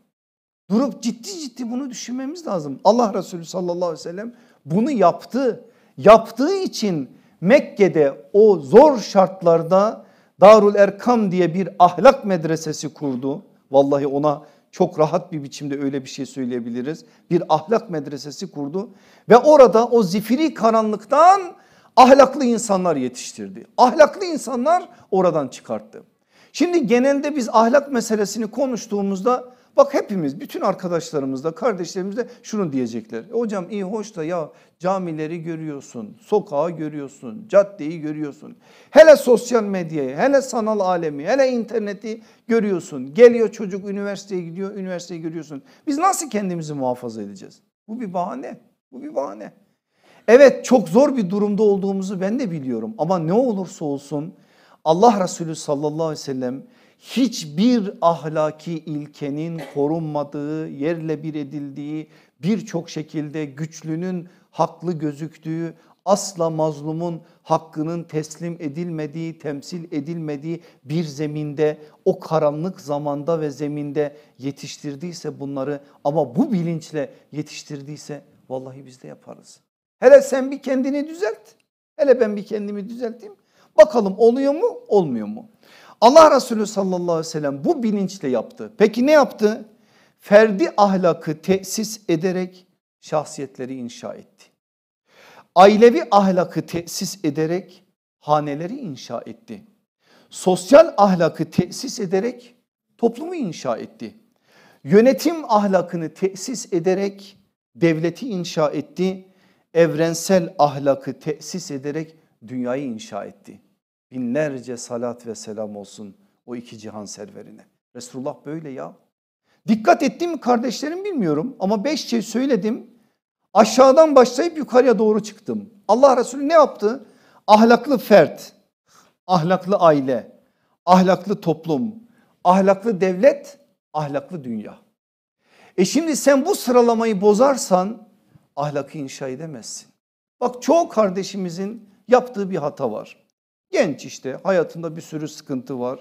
Durup ciddi ciddi bunu düşünmemiz lazım. Allah Resulü sallallahu aleyhi ve sellem bunu yaptı. Yaptığı için Mekke'de o zor şartlarda Darul Erkam diye bir ahlak medresesi kurdu. Vallahi ona çok rahat bir biçimde öyle bir şey söyleyebiliriz. Bir ahlak medresesi kurdu ve orada o zifiri karanlıktan ahlaklı insanlar yetiştirdi. Ahlaklı insanlar oradan çıkarttı. Şimdi genelde biz ahlak meselesini konuştuğumuzda bak hepimiz bütün arkadaşlarımız da kardeşlerimiz de şunu diyecekler. E hocam iyi hoş da ya camileri görüyorsun, sokağı görüyorsun, caddeyi görüyorsun. Hele sosyal medyayı, hele sanal alemi, hele interneti görüyorsun. Geliyor çocuk üniversiteye gidiyor, üniversiteyi görüyorsun. Biz nasıl kendimizi muhafaza edeceğiz? Bu bir bahane, bu bir bahane. Evet çok zor bir durumda olduğumuzu ben de biliyorum ama ne olursa olsun Allah Resulü sallallahu aleyhi ve sellem hiçbir ahlaki ilkenin korunmadığı, yerle bir edildiği, birçok şekilde güçlünün haklı gözüktüğü, asla mazlumun hakkının teslim edilmediği, temsil edilmediği bir zeminde o karanlık zamanda ve zeminde yetiştirdiyse bunları ama bu bilinçle yetiştirdiyse vallahi biz de yaparız. Hele sen bir kendini düzelt. Hele ben bir kendimi düzelteyim. Bakalım oluyor mu olmuyor mu? Allah Resulü sallallahu aleyhi ve sellem bu bilinçle yaptı. Peki ne yaptı? Ferdi ahlakı tesis ederek şahsiyetleri inşa etti. Ailevi ahlakı tesis ederek haneleri inşa etti. Sosyal ahlakı tesis ederek toplumu inşa etti. Yönetim ahlakını tesis ederek devleti inşa etti evrensel ahlakı tesis ederek dünyayı inşa etti. Binlerce salat ve selam olsun o iki cihan serverine. Resulullah böyle ya. Dikkat ettim kardeşlerim bilmiyorum ama beş şey söyledim. Aşağıdan başlayıp yukarıya doğru çıktım. Allah Resulü ne yaptı? Ahlaklı fert, ahlaklı aile, ahlaklı toplum, ahlaklı devlet, ahlaklı dünya. E şimdi sen bu sıralamayı bozarsan ahlakı inşa edemezsin. Bak çoğu kardeşimizin yaptığı bir hata var. Genç işte hayatında bir sürü sıkıntı var.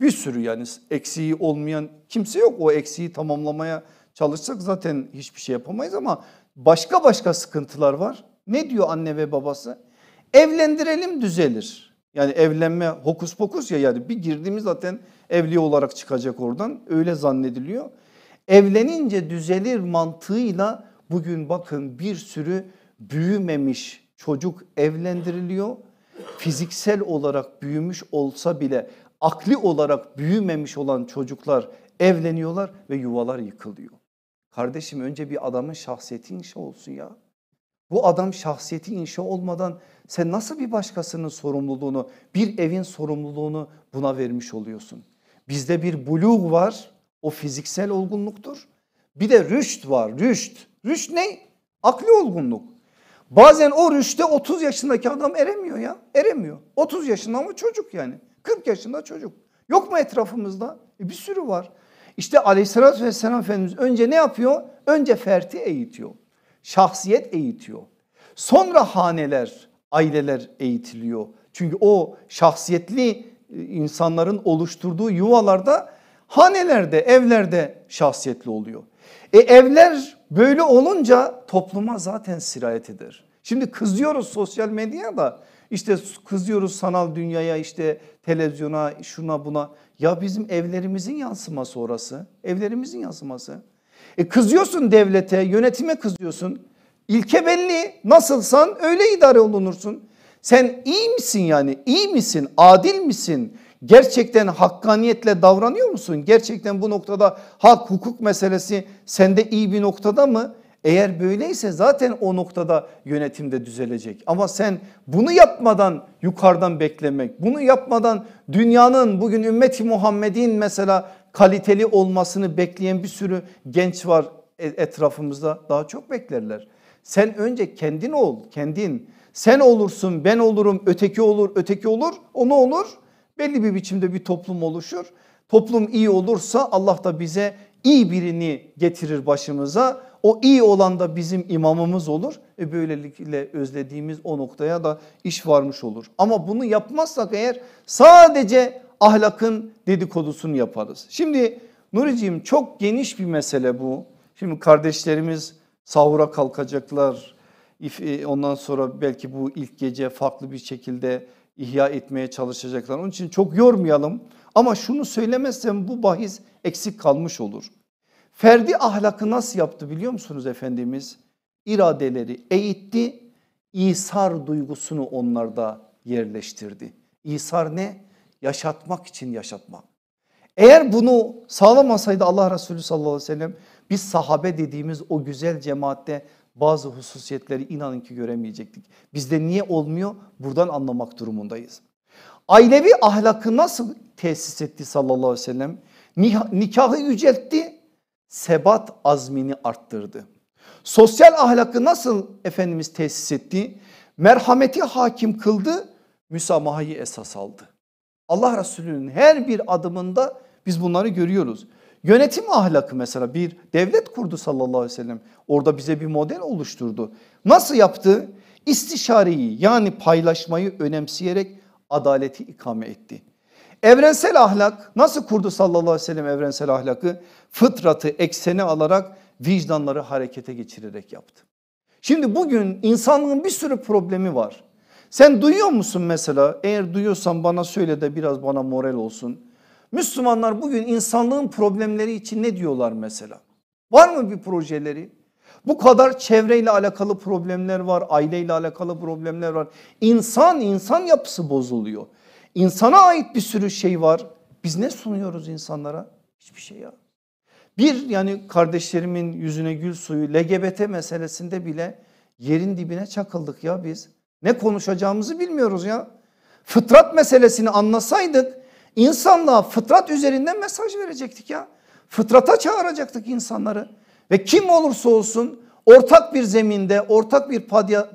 Bir sürü yani eksiği olmayan kimse yok. O eksiği tamamlamaya çalışsak zaten hiçbir şey yapamayız ama başka başka sıkıntılar var. Ne diyor anne ve babası? Evlendirelim düzelir. Yani evlenme hokus pokus ya yani bir girdiğimiz zaten evli olarak çıkacak oradan öyle zannediliyor. Evlenince düzelir mantığıyla bugün bakın bir sürü büyümemiş çocuk evlendiriliyor. Fiziksel olarak büyümüş olsa bile akli olarak büyümemiş olan çocuklar evleniyorlar ve yuvalar yıkılıyor. Kardeşim önce bir adamın şahsiyeti inşa olsun ya. Bu adam şahsiyeti inşa olmadan sen nasıl bir başkasının sorumluluğunu, bir evin sorumluluğunu buna vermiş oluyorsun? Bizde bir bulug var, o fiziksel olgunluktur. Bir de rüşt var, rüşt. Rüşt ne? Akli olgunluk. Bazen o rüşte 30 yaşındaki adam eremiyor ya, eremiyor. 30 yaşında ama çocuk yani, 40 yaşında çocuk. Yok mu etrafımızda? E bir sürü var. İşte aleyhissalatü vesselam Efendimiz önce ne yapıyor? Önce ferti eğitiyor. Şahsiyet eğitiyor. Sonra haneler, aileler eğitiliyor. Çünkü o şahsiyetli e, insanların oluşturduğu yuvalarda hanelerde, evlerde şahsiyetli oluyor. E evler böyle olunca topluma zaten sirayet eder. Şimdi kızıyoruz sosyal medyada işte kızıyoruz sanal dünyaya işte televizyona şuna buna. Ya bizim evlerimizin yansıması orası. Evlerimizin yansıması. E kızıyorsun devlete, yönetime kızıyorsun. İlke belli. Nasılsan öyle idare olunursun. Sen iyi misin yani? İyi misin? Adil misin? Gerçekten hakkaniyetle davranıyor musun? Gerçekten bu noktada hak hukuk meselesi sende iyi bir noktada mı? Eğer böyleyse zaten o noktada yönetimde düzelecek. Ama sen bunu yapmadan yukarıdan beklemek, bunu yapmadan dünyanın bugün ümmeti Muhammed'in mesela kaliteli olmasını bekleyen bir sürü genç var e, etrafımızda daha çok beklerler. Sen önce kendin ol, kendin. Sen olursun, ben olurum, öteki olur, öteki olur, o ne olur? Belli bir biçimde bir toplum oluşur. Toplum iyi olursa Allah da bize iyi birini getirir başımıza. O iyi olan da bizim imamımız olur. E böylelikle özlediğimiz o noktaya da iş varmış olur. Ama bunu yapmazsak eğer sadece ahlakın dedikodusunu yaparız. Şimdi Nuriciğim çok geniş bir mesele bu. Şimdi kardeşlerimiz sahura kalkacaklar. E, ondan sonra belki bu ilk gece farklı bir şekilde ihya etmeye çalışacaklar. Onun için çok yormayalım. Ama şunu söylemezsem bu bahis eksik kalmış olur. Ferdi ahlakı nasıl yaptı biliyor musunuz Efendimiz? İradeleri eğitti, İsar duygusunu onlarda yerleştirdi. İsar ne? Yaşatmak için yaşatmak. Eğer bunu sağlamasaydı Allah Resulü sallallahu aleyhi ve sellem biz sahabe dediğimiz o güzel cemaatte bazı hususiyetleri inanın ki göremeyecektik. Bizde niye olmuyor? Buradan anlamak durumundayız. Ailevi ahlakı nasıl tesis etti sallallahu aleyhi ve sellem? Nikahı yüceltti, sebat azmini arttırdı. Sosyal ahlakı nasıl Efendimiz tesis etti? Merhameti hakim kıldı, müsamahayı esas aldı. Allah Resulü'nün her bir adımında biz bunları görüyoruz. Yönetim ahlakı mesela bir devlet kurdu sallallahu aleyhi ve sellem. Orada bize bir model oluşturdu. Nasıl yaptı? İstişareyi yani paylaşmayı önemseyerek adaleti ikame etti. Evrensel ahlak nasıl kurdu sallallahu aleyhi ve sellem evrensel ahlakı? Fıtratı ekseni alarak vicdanları harekete geçirerek yaptı. Şimdi bugün insanlığın bir sürü problemi var. Sen duyuyor musun mesela? Eğer duyuyorsan bana söyle de biraz bana moral olsun. Müslümanlar bugün insanlığın problemleri için ne diyorlar mesela? Var mı bir projeleri? Bu kadar çevreyle alakalı problemler var, aileyle alakalı problemler var. İnsan, insan yapısı bozuluyor. İnsana ait bir sürü şey var. Biz ne sunuyoruz insanlara? Hiçbir şey ya. Bir yani kardeşlerimin yüzüne gül suyu LGBT meselesinde bile yerin dibine çakıldık ya biz. Ne konuşacağımızı bilmiyoruz ya. Fıtrat meselesini anlasaydık insanlığa fıtrat üzerinden mesaj verecektik ya. Fıtrata çağıracaktık insanları. Ve kim olursa olsun ortak bir zeminde, ortak bir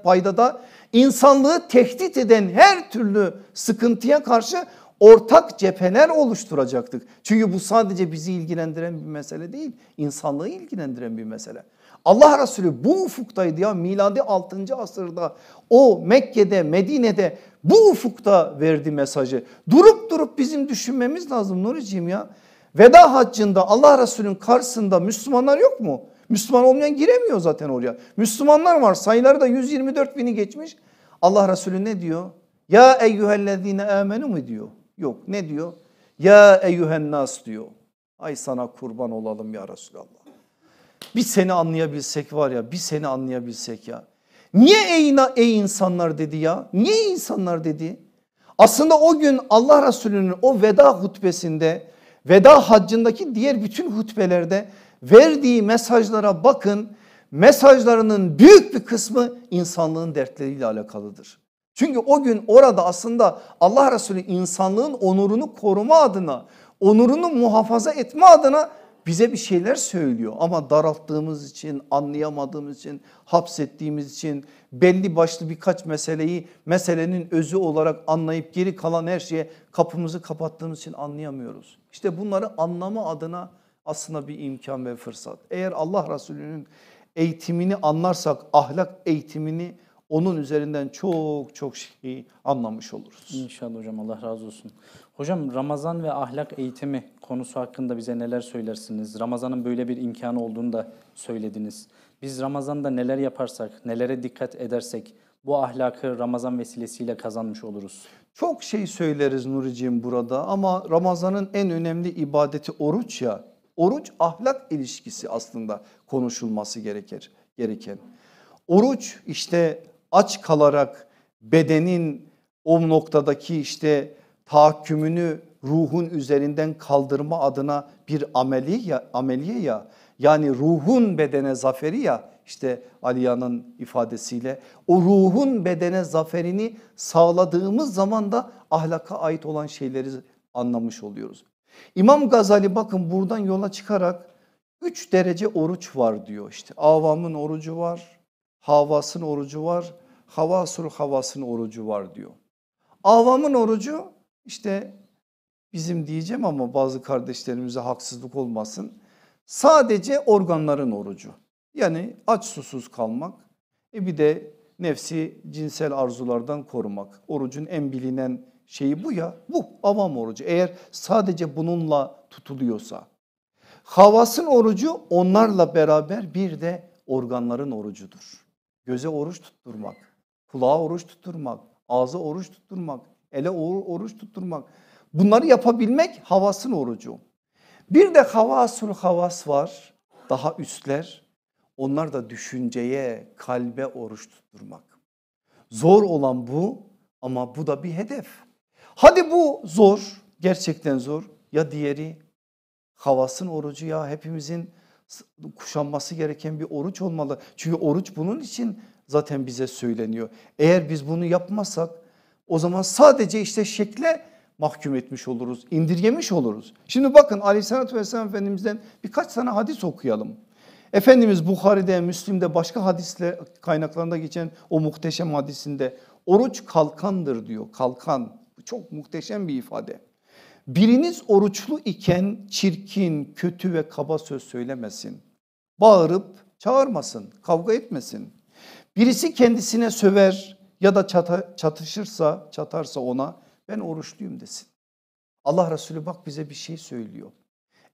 paydada insanlığı tehdit eden her türlü sıkıntıya karşı ortak cepheler oluşturacaktık. Çünkü bu sadece bizi ilgilendiren bir mesele değil, insanlığı ilgilendiren bir mesele. Allah Resulü bu ufuktaydı ya miladi 6. asırda o Mekke'de Medine'de bu ufukta verdi mesajı. Durup durup bizim düşünmemiz lazım Nuriciğim ya. Veda haccında Allah Resulü'nün karşısında Müslümanlar yok mu? Müslüman olmayan giremiyor zaten oraya. Müslümanlar var sayıları da 124 bini geçmiş. Allah Resulü ne diyor? Ya eyyühellezine amenu mu diyor? Yok ne diyor? Ya eyyühen nas diyor. Ay sana kurban olalım ya Resulallah. Bir seni anlayabilsek var ya bir seni anlayabilsek ya. Niye ey, ey insanlar dedi ya? Niye insanlar dedi? Aslında o gün Allah Resulü'nün o veda hutbesinde veda haccındaki diğer bütün hutbelerde verdiği mesajlara bakın. Mesajlarının büyük bir kısmı insanlığın dertleriyle alakalıdır. Çünkü o gün orada aslında Allah Resulü insanlığın onurunu koruma adına, onurunu muhafaza etme adına bize bir şeyler söylüyor. Ama daralttığımız için, anlayamadığımız için, hapsettiğimiz için belli başlı birkaç meseleyi meselenin özü olarak anlayıp geri kalan her şeye kapımızı kapattığımız için anlayamıyoruz. İşte bunları anlama adına aslında bir imkan ve fırsat. Eğer Allah Resulü'nün eğitimini anlarsak ahlak eğitimini onun üzerinden çok çok şey anlamış oluruz. İnşallah hocam Allah razı olsun. Hocam Ramazan ve ahlak eğitimi konusu hakkında bize neler söylersiniz? Ramazan'ın böyle bir imkanı olduğunu da söylediniz. Biz Ramazan'da neler yaparsak, nelere dikkat edersek bu ahlakı Ramazan vesilesiyle kazanmış oluruz. Çok şey söyleriz Nuriciğim burada ama Ramazan'ın en önemli ibadeti oruç ya. Oruç ahlak ilişkisi aslında konuşulması gerekir, gereken. Oruç işte aç kalarak bedenin o noktadaki işte tahakkümünü ruhun üzerinden kaldırma adına bir ameli ya, ameliye ya yani ruhun bedene zaferi ya işte Aliya'nın ifadesiyle o ruhun bedene zaferini sağladığımız zaman da ahlaka ait olan şeyleri anlamış oluyoruz. İmam Gazali bakın buradan yola çıkarak üç derece oruç var diyor işte avamın orucu var, havasın orucu var, havasul havasın orucu var diyor. Avamın orucu işte bizim diyeceğim ama bazı kardeşlerimize haksızlık olmasın. Sadece organların orucu. Yani aç susuz kalmak. E bir de nefsi cinsel arzulardan korumak. Orucun en bilinen şeyi bu ya. Bu avam orucu. Eğer sadece bununla tutuluyorsa. Havasın orucu onlarla beraber bir de organların orucudur. Göze oruç tutturmak, kulağa oruç tutturmak, ağza oruç tutturmak, ele oruç tutturmak. Bunları yapabilmek havasın orucu. Bir de havasul havas var daha üstler. Onlar da düşünceye, kalbe oruç tutturmak. Zor olan bu ama bu da bir hedef. Hadi bu zor, gerçekten zor. Ya diğeri havasın orucu ya hepimizin kuşanması gereken bir oruç olmalı. Çünkü oruç bunun için zaten bize söyleniyor. Eğer biz bunu yapmazsak o zaman sadece işte şekle mahkum etmiş oluruz, indirgemiş oluruz. Şimdi bakın aleyhissalatü vesselam Efendimiz'den birkaç tane hadis okuyalım. Efendimiz Bukhari'de, Müslim'de başka hadisle kaynaklarında geçen o muhteşem hadisinde oruç kalkandır diyor. Kalkan çok muhteşem bir ifade. Biriniz oruçlu iken çirkin, kötü ve kaba söz söylemesin. Bağırıp çağırmasın, kavga etmesin. Birisi kendisine söver ya da çatışırsa, çatarsa ona ben oruçluyum desin. Allah Resulü bak bize bir şey söylüyor.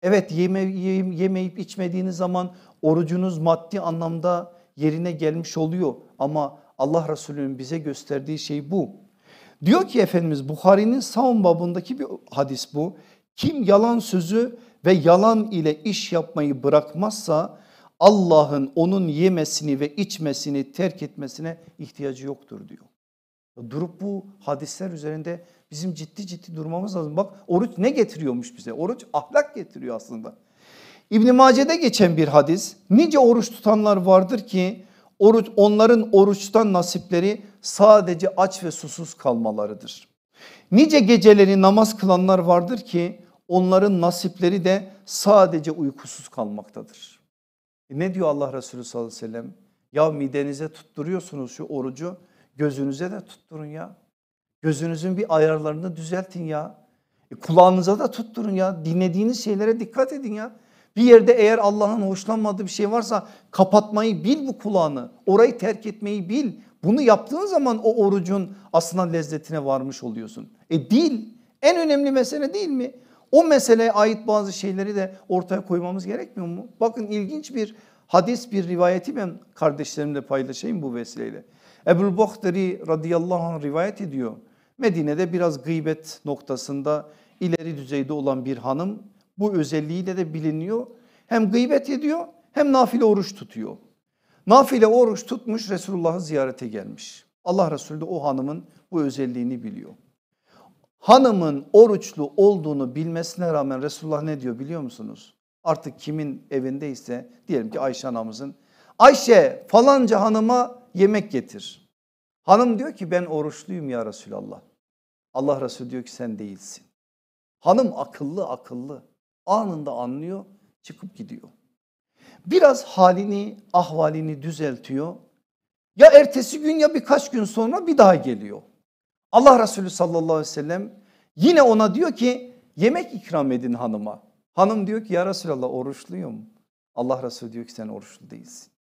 Evet yeme, yemeyip içmediğiniz zaman orucunuz maddi anlamda yerine gelmiş oluyor. Ama Allah Resulü'nün bize gösterdiği şey bu. Diyor ki Efendimiz Bukhari'nin savun babındaki bir hadis bu. Kim yalan sözü ve yalan ile iş yapmayı bırakmazsa Allah'ın onun yemesini ve içmesini terk etmesine ihtiyacı yoktur diyor. Durup bu hadisler üzerinde bizim ciddi ciddi durmamız lazım. Bak oruç ne getiriyormuş bize? Oruç ahlak getiriyor aslında. İbn Mace'de geçen bir hadis. Nice oruç tutanlar vardır ki oruç onların oruçtan nasipleri sadece aç ve susuz kalmalarıdır. Nice geceleri namaz kılanlar vardır ki onların nasipleri de sadece uykusuz kalmaktadır. E ne diyor Allah Resulü sallallahu aleyhi ve sellem? Ya midenize tutturuyorsunuz şu orucu gözünüze de tutturun ya. Gözünüzün bir ayarlarını düzeltin ya. E kulağınıza da tutturun ya. Dinlediğiniz şeylere dikkat edin ya. Bir yerde eğer Allah'ın hoşlanmadığı bir şey varsa kapatmayı bil bu kulağını. Orayı terk etmeyi bil. Bunu yaptığın zaman o orucun aslında lezzetine varmış oluyorsun. E dil en önemli mesele değil mi? O meseleye ait bazı şeyleri de ortaya koymamız gerekmiyor mu? Bakın ilginç bir hadis bir rivayeti ben kardeşlerimle paylaşayım bu vesileyle. Ebul Bahteri radıyallahu anh rivayet ediyor. Medine'de biraz gıybet noktasında ileri düzeyde olan bir hanım bu özelliğiyle de biliniyor. Hem gıybet ediyor hem nafile oruç tutuyor. Nafile oruç tutmuş Resulullah'ı ziyarete gelmiş. Allah Resulü de o hanımın bu özelliğini biliyor. Hanımın oruçlu olduğunu bilmesine rağmen Resulullah ne diyor biliyor musunuz? Artık kimin evindeyse diyelim ki Ayşe anamızın. Ayşe falanca hanıma yemek getir. Hanım diyor ki ben oruçluyum ya Resulallah. Allah Resulü diyor ki sen değilsin. Hanım akıllı akıllı anında anlıyor çıkıp gidiyor. Biraz halini ahvalini düzeltiyor. Ya ertesi gün ya birkaç gün sonra bir daha geliyor. Allah Resulü sallallahu aleyhi ve sellem yine ona diyor ki yemek ikram edin hanıma. Hanım diyor ki ya Resulallah oruçluyum. Allah Resulü diyor ki sen oruçlu değilsin.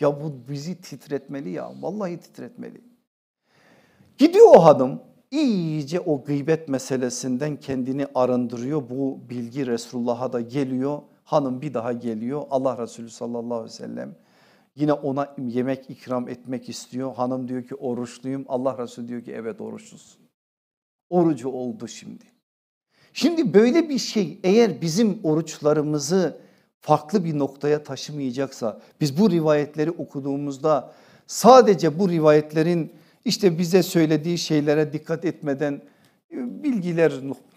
Ya bu bizi titretmeli ya vallahi titretmeli. Gidiyor o hanım iyice o gıybet meselesinden kendini arındırıyor. Bu bilgi Resulullah'a da geliyor. Hanım bir daha geliyor. Allah Resulü sallallahu aleyhi ve sellem yine ona yemek ikram etmek istiyor. Hanım diyor ki oruçluyum. Allah Resulü diyor ki evet oruçlusun. Orucu oldu şimdi. Şimdi böyle bir şey eğer bizim oruçlarımızı farklı bir noktaya taşımayacaksa biz bu rivayetleri okuduğumuzda sadece bu rivayetlerin işte bize söylediği şeylere dikkat etmeden e, bilgiler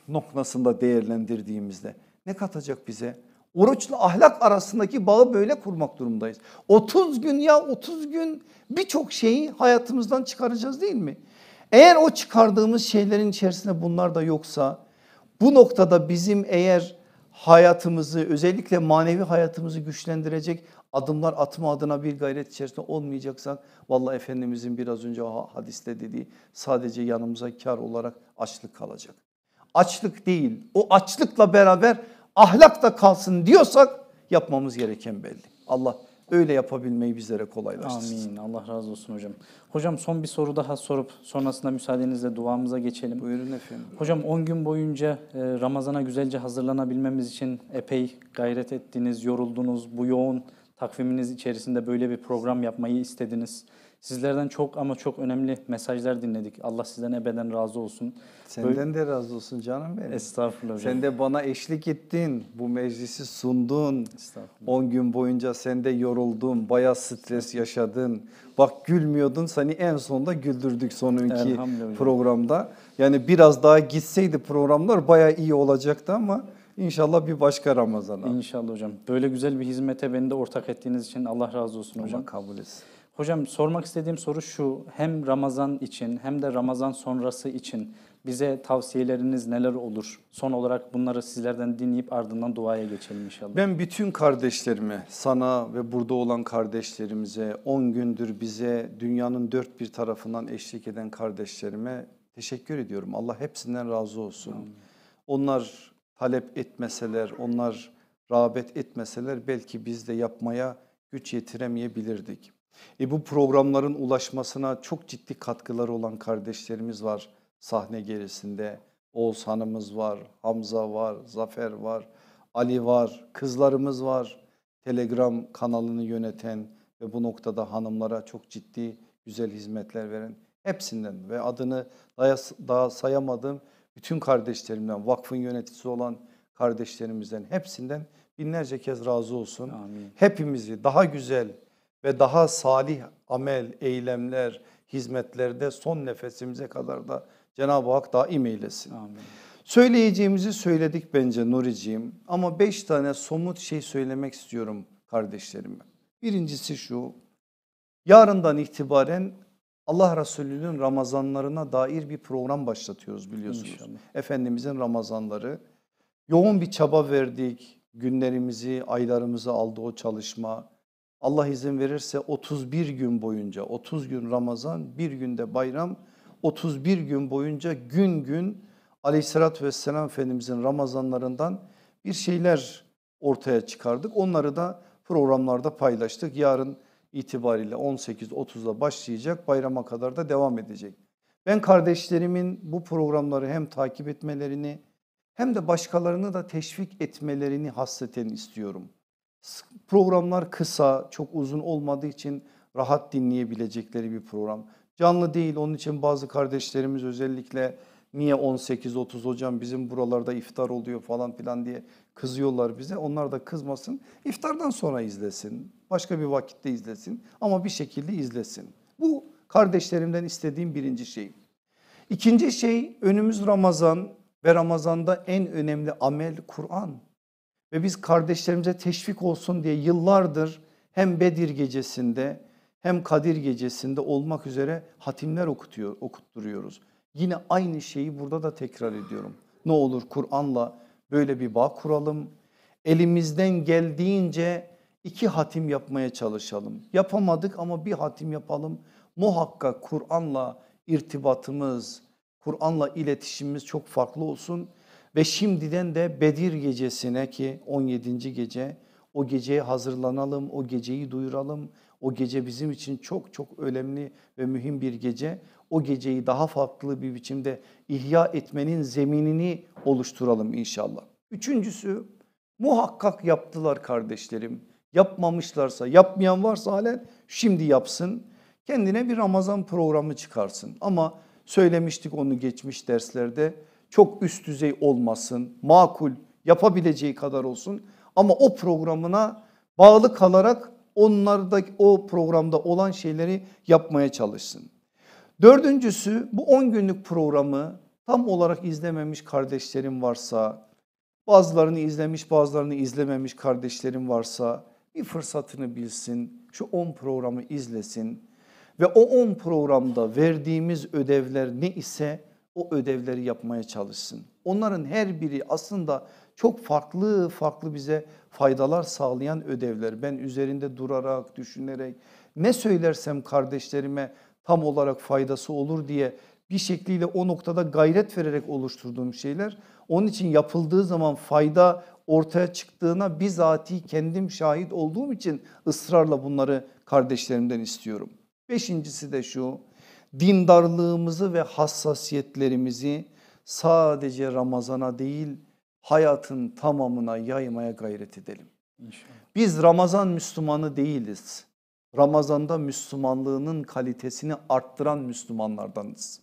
noktasında değerlendirdiğimizde ne katacak bize? Oruçla ahlak arasındaki bağı böyle kurmak durumdayız. 30 gün ya 30 gün birçok şeyi hayatımızdan çıkaracağız değil mi? Eğer o çıkardığımız şeylerin içerisinde bunlar da yoksa bu noktada bizim eğer hayatımızı özellikle manevi hayatımızı güçlendirecek adımlar atma adına bir gayret içerisinde olmayacaksak vallahi Efendimizin biraz önce hadiste dediği sadece yanımıza kar olarak açlık kalacak. Açlık değil o açlıkla beraber ahlak da kalsın diyorsak yapmamız gereken belli. Allah öyle yapabilmeyi bizlere kolaylaştırsın. Amin. Allah razı olsun hocam. Hocam son bir soru daha sorup sonrasında müsaadenizle duamıza geçelim. Buyurun efendim. Hocam 10 gün boyunca e, Ramazan'a güzelce hazırlanabilmemiz için epey gayret ettiniz, yoruldunuz. Bu yoğun takviminiz içerisinde böyle bir program yapmayı istediniz. Sizlerden çok ama çok önemli mesajlar dinledik. Allah sizden ebeden razı olsun. Senden de razı olsun canım benim. Estağfurullah hocam. Sen de bana eşlik ettin. Bu meclisi sundun. Estağfurullah. 10 gün boyunca sen de yoruldun. Bayağı stres yaşadın. Bak gülmüyordun. Seni en sonunda güldürdük sonunki programda. Yani biraz daha gitseydi programlar bayağı iyi olacaktı ama inşallah bir başka Ramazan'a. İnşallah hocam. Böyle güzel bir hizmete beni de ortak ettiğiniz için Allah razı olsun hocam. Allah kabul etsin. Hocam sormak istediğim soru şu. Hem Ramazan için hem de Ramazan sonrası için bize tavsiyeleriniz neler olur? Son olarak bunları sizlerden dinleyip ardından duaya geçelim inşallah. Ben bütün kardeşlerime, sana ve burada olan kardeşlerimize, 10 gündür bize dünyanın dört bir tarafından eşlik eden kardeşlerime teşekkür ediyorum. Allah hepsinden razı olsun. Onlar talep etmeseler, onlar rağbet etmeseler belki biz de yapmaya güç yetiremeyebilirdik. E bu programların ulaşmasına çok ciddi katkıları olan kardeşlerimiz var sahne gerisinde. Oğuz Hanımız var, Hamza var, Zafer var, Ali var, kızlarımız var. Telegram kanalını yöneten ve bu noktada hanımlara çok ciddi güzel hizmetler veren hepsinden ve adını daha, daha sayamadığım bütün kardeşlerimden, vakfın yöneticisi olan kardeşlerimizden hepsinden binlerce kez razı olsun. Amin. Hepimizi daha güzel ve daha salih amel, eylemler, hizmetlerde son nefesimize kadar da Cenab-ı Hak daim eylesin. Amin. Söyleyeceğimizi söyledik bence Nuriciğim ama beş tane somut şey söylemek istiyorum kardeşlerime. Birincisi şu, yarından itibaren Allah Resulü'nün Ramazanlarına dair bir program başlatıyoruz biliyorsunuz. İnşallah. Efendimizin Ramazanları. Yoğun bir çaba verdik, günlerimizi, aylarımızı aldı o çalışma. Allah izin verirse 31 gün boyunca, 30 gün Ramazan, bir günde bayram, 31 gün boyunca gün gün Aleyhisselatü Vesselam Efendimizin Ramazanlarından bir şeyler ortaya çıkardık. Onları da programlarda paylaştık. Yarın itibariyle 18.30'da başlayacak, bayrama kadar da devam edecek. Ben kardeşlerimin bu programları hem takip etmelerini hem de başkalarını da teşvik etmelerini hasreten istiyorum. Programlar kısa, çok uzun olmadığı için rahat dinleyebilecekleri bir program. Canlı değil onun için bazı kardeşlerimiz özellikle Niye 18.30 hocam bizim buralarda iftar oluyor falan filan diye kızıyorlar bize. Onlar da kızmasın. İftardan sonra izlesin. Başka bir vakitte izlesin ama bir şekilde izlesin. Bu kardeşlerimden istediğim birinci şey. İkinci şey önümüz Ramazan ve Ramazan'da en önemli amel Kur'an. Ve biz kardeşlerimize teşvik olsun diye yıllardır hem Bedir gecesinde hem Kadir gecesinde olmak üzere hatimler okutuyor, okutturuyoruz. Yine aynı şeyi burada da tekrar ediyorum. Ne olur Kur'an'la böyle bir bağ kuralım. Elimizden geldiğince iki hatim yapmaya çalışalım. Yapamadık ama bir hatim yapalım. Muhakkak Kur'an'la irtibatımız, Kur'an'la iletişimimiz çok farklı olsun. Ve şimdiden de Bedir gecesine ki 17. gece o geceye hazırlanalım, o geceyi duyuralım. O gece bizim için çok çok önemli ve mühim bir gece. O geceyi daha farklı bir biçimde ihya etmenin zeminini oluşturalım inşallah. Üçüncüsü muhakkak yaptılar kardeşlerim. Yapmamışlarsa, yapmayan varsa halen şimdi yapsın. Kendine bir Ramazan programı çıkarsın. Ama söylemiştik onu geçmiş derslerde. Çok üst düzey olmasın, makul, yapabileceği kadar olsun. Ama o programına bağlı kalarak onlarda o programda olan şeyleri yapmaya çalışsın. Dördüncüsü bu 10 günlük programı tam olarak izlememiş kardeşlerim varsa, bazılarını izlemiş bazılarını izlememiş kardeşlerim varsa bir fırsatını bilsin, şu 10 programı izlesin ve o 10 programda verdiğimiz ödevler ne ise o ödevleri yapmaya çalışsın. Onların her biri aslında çok farklı farklı bize faydalar sağlayan ödevler. Ben üzerinde durarak, düşünerek ne söylersem kardeşlerime tam olarak faydası olur diye bir şekliyle o noktada gayret vererek oluşturduğum şeyler. Onun için yapıldığı zaman fayda ortaya çıktığına bizatihi kendim şahit olduğum için ısrarla bunları kardeşlerimden istiyorum. Beşincisi de şu dindarlığımızı ve hassasiyetlerimizi sadece Ramazana değil hayatın tamamına yaymaya gayret edelim. İnşallah. Biz Ramazan Müslümanı değiliz. Ramazanda Müslümanlığının kalitesini arttıran Müslümanlardanız.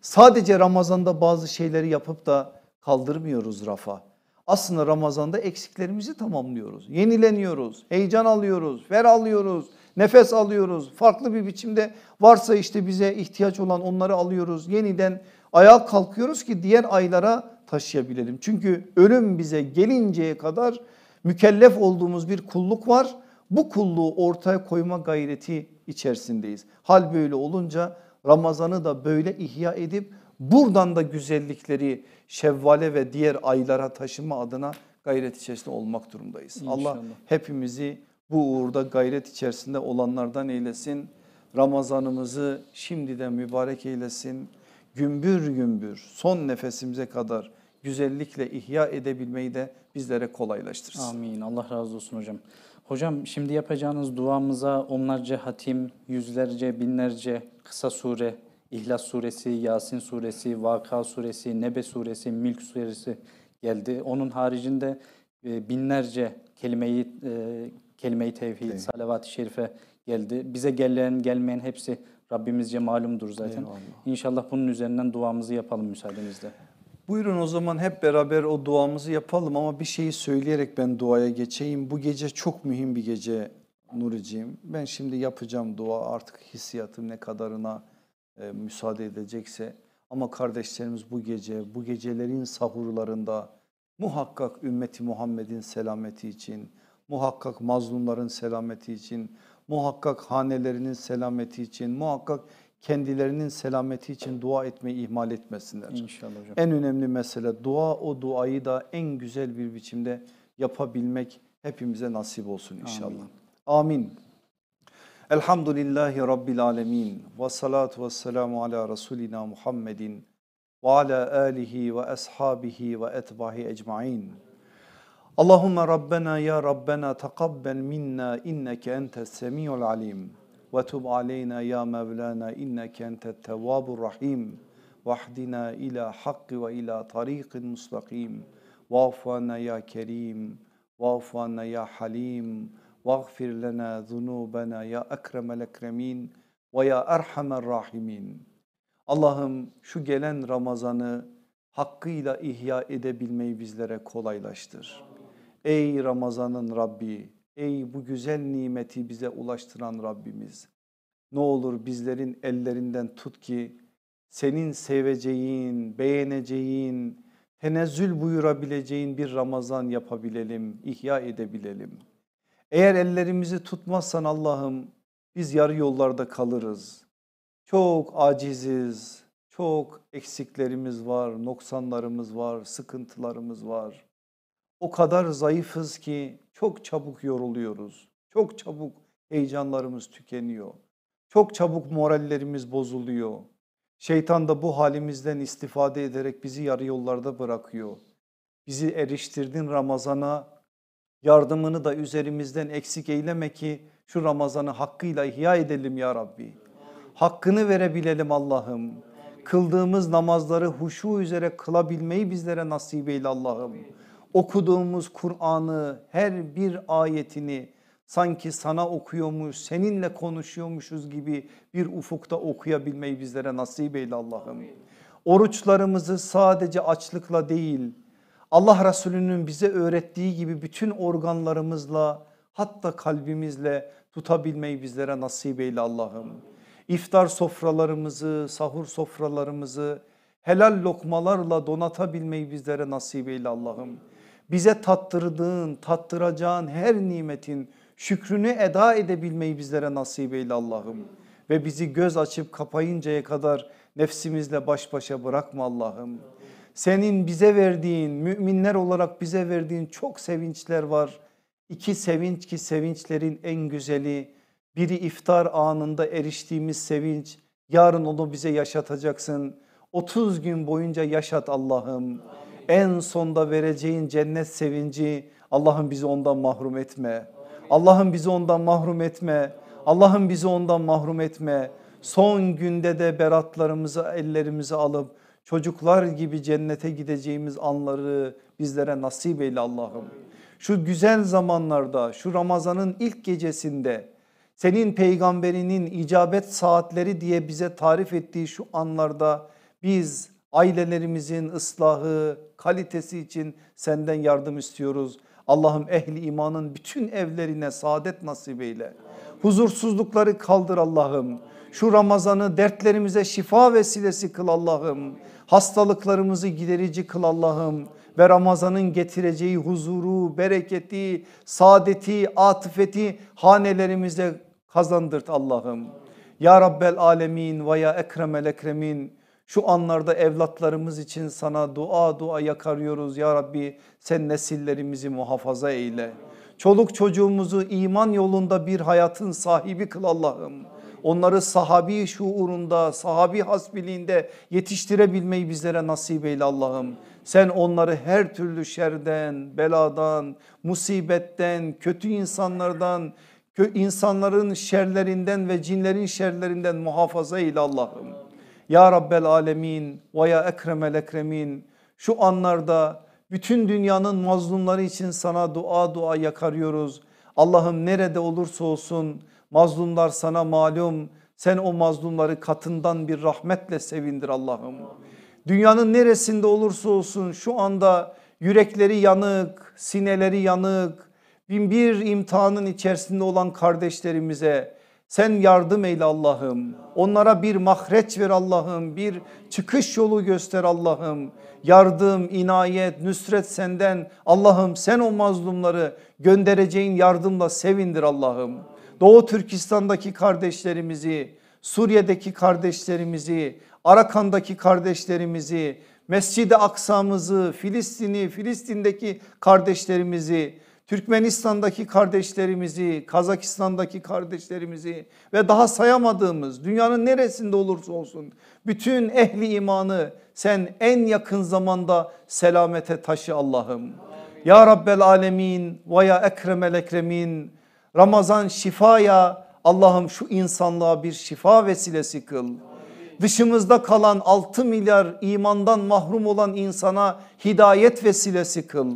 Sadece Ramazanda bazı şeyleri yapıp da kaldırmıyoruz rafa. Aslında Ramazanda eksiklerimizi tamamlıyoruz. Yenileniyoruz, heyecan alıyoruz, fer alıyoruz, nefes alıyoruz. Farklı bir biçimde varsa işte bize ihtiyaç olan onları alıyoruz. Yeniden ayağa kalkıyoruz ki diğer aylara taşıyabilelim. Çünkü ölüm bize gelinceye kadar mükellef olduğumuz bir kulluk var. Bu kulluğu ortaya koyma gayreti içerisindeyiz. Hal böyle olunca Ramazan'ı da böyle ihya edip buradan da güzellikleri Şevval'e ve diğer aylara taşıma adına gayret içerisinde olmak durumdayız. İnşallah. Allah hepimizi bu uğurda gayret içerisinde olanlardan eylesin. Ramazanımızı şimdiden mübarek eylesin. Gümbür gümbür son nefesimize kadar güzellikle ihya edebilmeyi de bizlere kolaylaştırsın. Amin. Allah razı olsun hocam. Hocam şimdi yapacağınız duamıza onlarca hatim, yüzlerce, binlerce kısa sure, İhlas suresi, Yasin suresi, Vaka suresi, Nebe suresi, Milk suresi geldi. Onun haricinde e, binlerce kelimeyi e, kelime-i tevhid, Evet. salavat-ı şerife geldi. Bize gelen gelmeyen hepsi Rabbimizce malumdur zaten. Eyvallah. İnşallah bunun üzerinden duamızı yapalım müsaadenizle. Buyurun o zaman hep beraber o duamızı yapalım ama bir şeyi söyleyerek ben duaya geçeyim. Bu gece çok mühim bir gece Nuriciğim. Ben şimdi yapacağım dua artık hissiyatım ne kadarına e, müsaade edecekse. Ama kardeşlerimiz bu gece, bu gecelerin sahurlarında muhakkak ümmeti Muhammed'in selameti için, muhakkak mazlumların selameti için, muhakkak hanelerinin selameti için, muhakkak kendilerinin selameti için dua etmeyi ihmal etmesinler. İnşallah hocam. En önemli mesele dua o duayı da en güzel bir biçimde yapabilmek hepimize nasip olsun inşallah. Amin. Elhamdülillahi Rabbil alemin ve salatu ve selamu ala Resulina Muhammedin ve ala alihi ve ashabihi ve etbahi ecmain. Allahümme Rabbena ya Rabbena takabbel minna inneke entes semiyul alim. Ve tub aleyna ya Mevlana inneke entet tevvabur rahim. Vahdina ila hakkı ve ila tariqin mustakim vafana ya kerim. Vafana ya halim. Vaghfir lana zunubana ya ekremel ekremin ve ya erhamer rahimin. Allah'ım şu gelen Ramazan'ı hakkıyla ihya edebilmeyi bizlere kolaylaştır. Ey Ramazan'ın Rabbi, ey bu güzel nimeti bize ulaştıran Rabbimiz. Ne olur bizlerin ellerinden tut ki senin seveceğin, beğeneceğin, tenezzül buyurabileceğin bir Ramazan yapabilelim, ihya edebilelim. Eğer ellerimizi tutmazsan Allah'ım biz yarı yollarda kalırız. Çok aciziz, çok eksiklerimiz var, noksanlarımız var, sıkıntılarımız var. O kadar zayıfız ki çok çabuk yoruluyoruz. Çok çabuk heyecanlarımız tükeniyor. Çok çabuk morallerimiz bozuluyor. Şeytan da bu halimizden istifade ederek bizi yarı yollarda bırakıyor. Bizi eriştirdin Ramazan'a, yardımını da üzerimizden eksik eyleme ki şu Ramazan'ı hakkıyla ihya edelim ya Rabbi. Hakkını verebilelim Allah'ım. Kıldığımız namazları huşu üzere kılabilmeyi bizlere nasip eyle Allah'ım. Okuduğumuz Kur'an'ı her bir ayetini sanki sana okuyormuş, seninle konuşuyormuşuz gibi bir ufukta okuyabilmeyi bizlere nasip eyle Allah'ım. Oruçlarımızı sadece açlıkla değil, Allah Resulü'nün bize öğrettiği gibi bütün organlarımızla hatta kalbimizle tutabilmeyi bizlere nasip eyle Allah'ım. İftar sofralarımızı, sahur sofralarımızı helal lokmalarla donatabilmeyi bizlere nasip eyle Allah'ım. Bize tattırdığın, tattıracağın her nimetin şükrünü eda edebilmeyi bizlere nasip eyle Allah'ım. Ve bizi göz açıp kapayıncaya kadar nefsimizle baş başa bırakma Allah'ım. Senin bize verdiğin, müminler olarak bize verdiğin çok sevinçler var. İki sevinç ki sevinçlerin en güzeli biri iftar anında eriştiğimiz sevinç. Yarın onu bize yaşatacaksın. 30 gün boyunca yaşat Allah'ım. En sonda vereceğin cennet sevinci Allah'ım bizi ondan mahrum etme. Allah'ım bizi ondan mahrum etme. Allah'ım bizi ondan mahrum etme. Son günde de beratlarımızı ellerimize alıp çocuklar gibi cennete gideceğimiz anları bizlere nasip eyle Allah'ım. Şu güzel zamanlarda şu Ramazan'ın ilk gecesinde senin peygamberinin icabet saatleri diye bize tarif ettiği şu anlarda biz ailelerimizin ıslahı kalitesi için senden yardım istiyoruz. Allah'ım ehli imanın bütün evlerine saadet nasip eyle. Huzursuzlukları kaldır Allah'ım. Şu Ramazan'ı dertlerimize şifa vesilesi kıl Allah'ım. Hastalıklarımızı giderici kıl Allah'ım. Ve Ramazan'ın getireceği huzuru, bereketi, saadeti, atıfeti hanelerimize kazandırt Allah'ım. Ya Rabbel Alemin ve ya Ekremel Ekremin şu anlarda evlatlarımız için sana dua dua yakarıyoruz ya Rabbi sen nesillerimizi muhafaza eyle. Çoluk çocuğumuzu iman yolunda bir hayatın sahibi kıl Allah'ım. Onları sahabi şuurunda, sahabi hasbiliğinde yetiştirebilmeyi bizlere nasip eyle Allah'ım. Sen onları her türlü şerden, beladan, musibetten, kötü insanlardan, insanların şerlerinden ve cinlerin şerlerinden muhafaza eyle Allah'ım. Ya Rabbel Alemin ve ya Ekremel Ekremin şu anlarda bütün dünyanın mazlumları için sana dua dua yakarıyoruz. Allah'ım nerede olursa olsun mazlumlar sana malum sen o mazlumları katından bir rahmetle sevindir Allah'ım. Dünyanın neresinde olursa olsun şu anda yürekleri yanık, sineleri yanık, bin bir imtihanın içerisinde olan kardeşlerimize sen yardım eyle Allah'ım. Onlara bir mahreç ver Allah'ım. Bir çıkış yolu göster Allah'ım. Yardım, inayet, nüsret senden. Allah'ım sen o mazlumları göndereceğin yardımla sevindir Allah'ım. Doğu Türkistan'daki kardeşlerimizi, Suriye'deki kardeşlerimizi, Arakan'daki kardeşlerimizi, Mescid-i Aksa'mızı, Filistin'i, Filistin'deki kardeşlerimizi, Türkmenistan'daki kardeşlerimizi, Kazakistan'daki kardeşlerimizi ve daha sayamadığımız dünyanın neresinde olursa olsun bütün ehli imanı sen en yakın zamanda selamete taşı Allah'ım. Ya Rabbel Alemin ve ya Ekremel Ekremin Ramazan şifaya Allah'ım şu insanlığa bir şifa vesilesi kıl. Dışımızda kalan 6 milyar imandan mahrum olan insana hidayet vesilesi kıl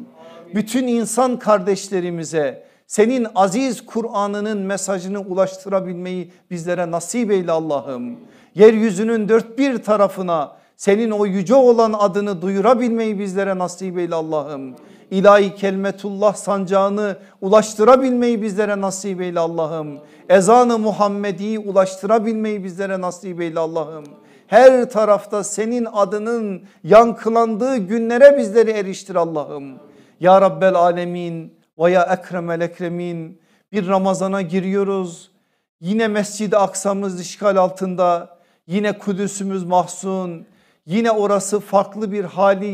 bütün insan kardeşlerimize senin aziz Kur'an'ının mesajını ulaştırabilmeyi bizlere nasip eyle Allah'ım. yeryüzünün dört bir tarafına senin o yüce olan adını duyurabilmeyi bizlere nasip eyle Allah'ım. İlahi kelimetullah sancağını ulaştırabilmeyi bizlere nasip eyle Allah'ım. Ezanı Muhammedi'yi ulaştırabilmeyi bizlere nasip eyle Allah'ım. Her tarafta senin adının yankılandığı günlere bizleri eriştir Allah'ım. Ya Rabbel Alemin ve ya Ekremel Ekremin bir Ramazan'a giriyoruz. Yine Mescid-i Aksa'mız işgal altında. Yine Kudüs'ümüz mahzun. Yine orası farklı bir hali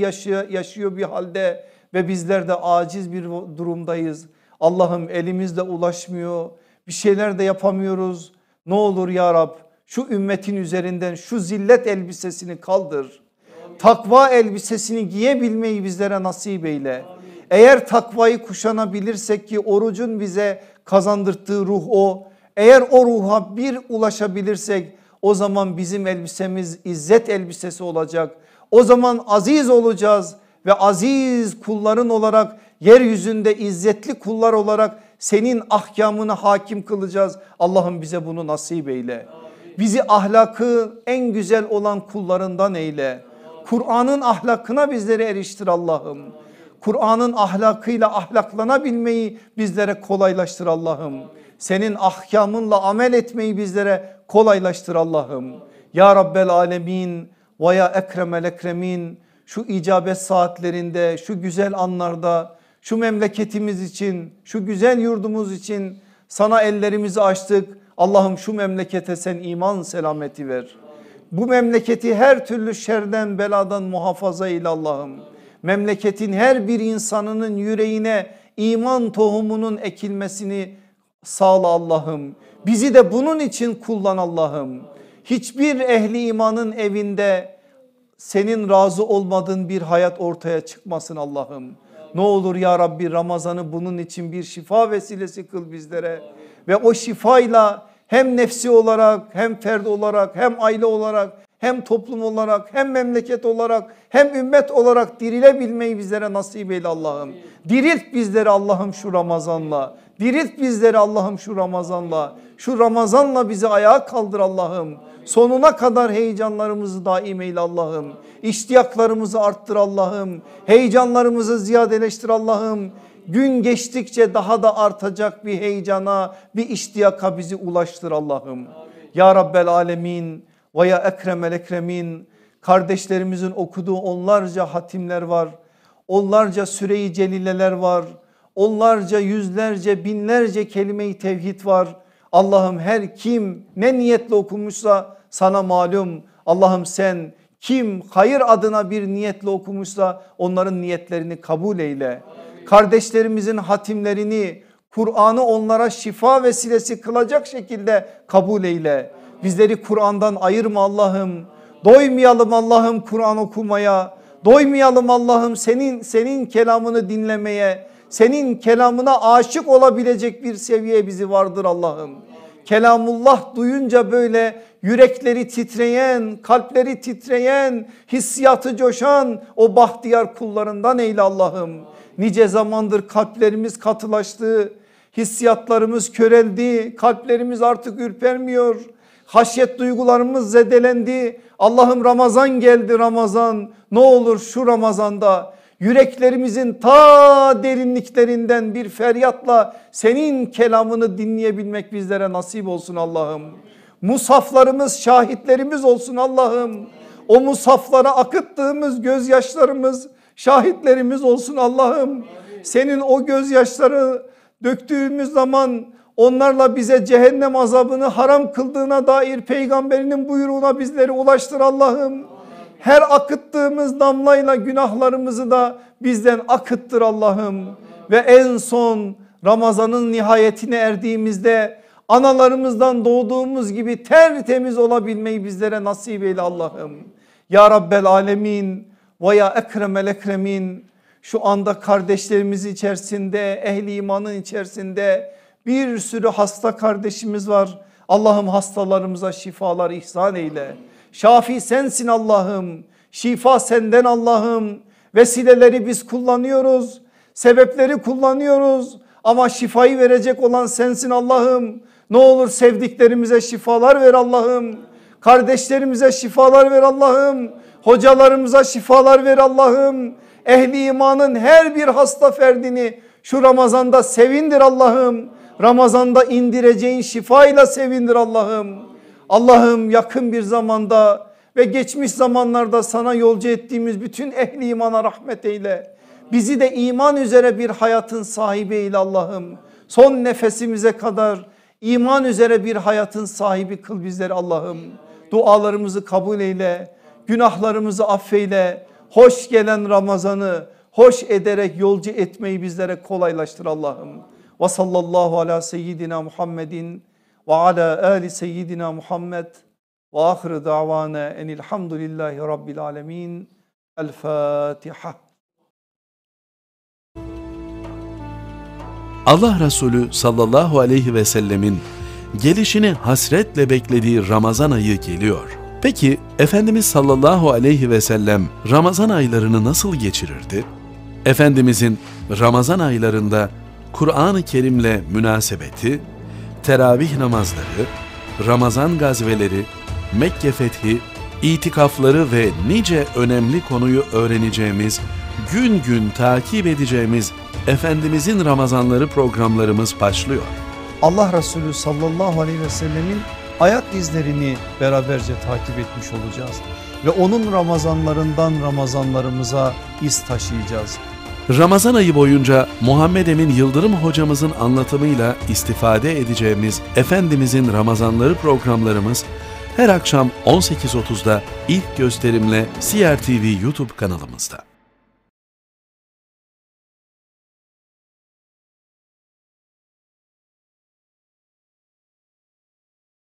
yaşıyor, bir halde ve bizler de aciz bir durumdayız. Allah'ım elimizde ulaşmıyor. Bir şeyler de yapamıyoruz. Ne olur ya Rab şu ümmetin üzerinden şu zillet elbisesini kaldır. Takva elbisesini giyebilmeyi bizlere nasip eyle. Eğer takvayı kuşanabilirsek ki orucun bize kazandırdığı ruh o. Eğer o ruha bir ulaşabilirsek o zaman bizim elbisemiz izzet elbisesi olacak. O zaman aziz olacağız ve aziz kulların olarak yeryüzünde izzetli kullar olarak senin ahkamını hakim kılacağız. Allah'ım bize bunu nasip eyle. Bizi ahlakı en güzel olan kullarından eyle. Kur'an'ın ahlakına bizleri eriştir Allah'ım. Kur'an'ın ahlakıyla ahlaklanabilmeyi bizlere kolaylaştır Allah'ım. Senin ahkamınla amel etmeyi bizlere kolaylaştır Allah'ım. Ya Rabbel Alemin ve ya Ekremel Ekremin şu icabet saatlerinde şu güzel anlarda şu memleketimiz için şu güzel yurdumuz için sana ellerimizi açtık. Allah'ım şu memlekete sen iman selameti ver. Bu memleketi her türlü şerden beladan muhafaza eyle Allah'ım. Memleketin her bir insanının yüreğine iman tohumunun ekilmesini sağla Allah'ım. Bizi de bunun için kullan Allah'ım. Hiçbir ehli imanın evinde senin razı olmadığın bir hayat ortaya çıkmasın Allah'ım. Ne olur ya Rabbi Ramazan'ı bunun için bir şifa vesilesi kıl bizlere. Ve o şifayla hem nefsi olarak hem ferd olarak hem aile olarak hem toplum olarak hem memleket olarak hem ümmet olarak dirilebilmeyi bizlere nasip eyle Allah'ım. Dirilt bizleri Allah'ım şu Ramazan'la. Dirilt bizleri Allah'ım şu Ramazan'la. Şu Ramazan'la bizi ayağa kaldır Allah'ım. Sonuna kadar heyecanlarımızı daim eyle Allah'ım. İştiyaklarımızı arttır Allah'ım. Heyecanlarımızı ziyadeleştir Allah'ım. Gün geçtikçe daha da artacak bir heyecana, bir iştiyaka bizi ulaştır Allah'ım. Ya Rabbel Alemin ve ya Ekremel Ekremin kardeşlerimizin okuduğu onlarca hatimler var. Onlarca süreyi celileler var. Onlarca yüzlerce binlerce kelime-i tevhid var. Allah'ım her kim ne niyetle okumuşsa sana malum. Allah'ım sen kim hayır adına bir niyetle okumuşsa onların niyetlerini kabul eyle. Kardeşlerimizin hatimlerini Kur'an'ı onlara şifa vesilesi kılacak şekilde kabul eyle. Bizleri Kur'an'dan ayırma Allah'ım. Doymayalım Allah'ım Kur'an okumaya. Doymayalım Allah'ım senin senin kelamını dinlemeye. Senin kelamına aşık olabilecek bir seviye bizi vardır Allah'ım. Kelamullah duyunca böyle yürekleri titreyen, kalpleri titreyen, hissiyatı coşan o bahtiyar kullarından eyle Allah'ım. Nice zamandır kalplerimiz katılaştı, hissiyatlarımız köreldi, kalplerimiz artık ürpermiyor. Haşyet duygularımız zedelendi. Allah'ım Ramazan geldi Ramazan. Ne olur şu Ramazanda yüreklerimizin ta derinliklerinden bir feryatla senin kelamını dinleyebilmek bizlere nasip olsun Allah'ım. Musaflarımız şahitlerimiz olsun Allah'ım. O musaflara akıttığımız gözyaşlarımız şahitlerimiz olsun Allah'ım. Senin o gözyaşları döktüğümüz zaman onlarla bize cehennem azabını haram kıldığına dair peygamberinin buyruğuna bizleri ulaştır Allah'ım. Her akıttığımız damlayla günahlarımızı da bizden akıttır Allah'ım. Ve en son Ramazan'ın nihayetine erdiğimizde analarımızdan doğduğumuz gibi tertemiz olabilmeyi bizlere nasip eyle Allah'ım. Ya Rabbel Alemin ve ya Ekremel Ekremin şu anda kardeşlerimiz içerisinde ehli imanın içerisinde bir sürü hasta kardeşimiz var. Allah'ım hastalarımıza şifalar ihsan eyle. Şafi sensin Allah'ım. Şifa senden Allah'ım. Vesileleri biz kullanıyoruz. Sebepleri kullanıyoruz. Ama şifayı verecek olan sensin Allah'ım. Ne olur sevdiklerimize şifalar ver Allah'ım. Kardeşlerimize şifalar ver Allah'ım. Hocalarımıza şifalar ver Allah'ım. Ehli imanın her bir hasta ferdini şu Ramazan'da sevindir Allah'ım. Ramazan'da indireceğin şifayla sevindir Allah'ım. Allah'ım yakın bir zamanda ve geçmiş zamanlarda sana yolcu ettiğimiz bütün ehli imana rahmet eyle. Bizi de iman üzere bir hayatın sahibi eyle Allah'ım. Son nefesimize kadar iman üzere bir hayatın sahibi kıl bizleri Allah'ım. Dualarımızı kabul eyle, günahlarımızı affeyle. Hoş gelen Ramazan'ı hoş ederek yolcu etmeyi bizlere kolaylaştır Allah'ım. Ve sallallahu ala seyyidina Muhammedin ve ala ali seyyidina Muhammed ve ahire davana enilhamdülillahi rabbil alemin. El Fatiha. Allah Resulü sallallahu aleyhi ve sellemin gelişini hasretle beklediği Ramazan ayı geliyor. Peki Efendimiz sallallahu aleyhi ve sellem Ramazan aylarını nasıl geçirirdi? Efendimizin Ramazan aylarında Kur'an-ı Kerim'le münasebeti, teravih namazları, Ramazan gazveleri, Mekke fethi, itikafları ve nice önemli konuyu öğreneceğimiz, gün gün takip edeceğimiz Efendimizin Ramazanları programlarımız başlıyor. Allah Resulü sallallahu aleyhi ve sellemin ayak izlerini beraberce takip etmiş olacağız. Ve onun Ramazanlarından Ramazanlarımıza iz taşıyacağız. Ramazan ayı boyunca Muhammed Emin Yıldırım hocamızın anlatımıyla istifade edeceğimiz Efendimizin Ramazanları programlarımız her akşam 18.30'da ilk gösterimle CRTV YouTube kanalımızda.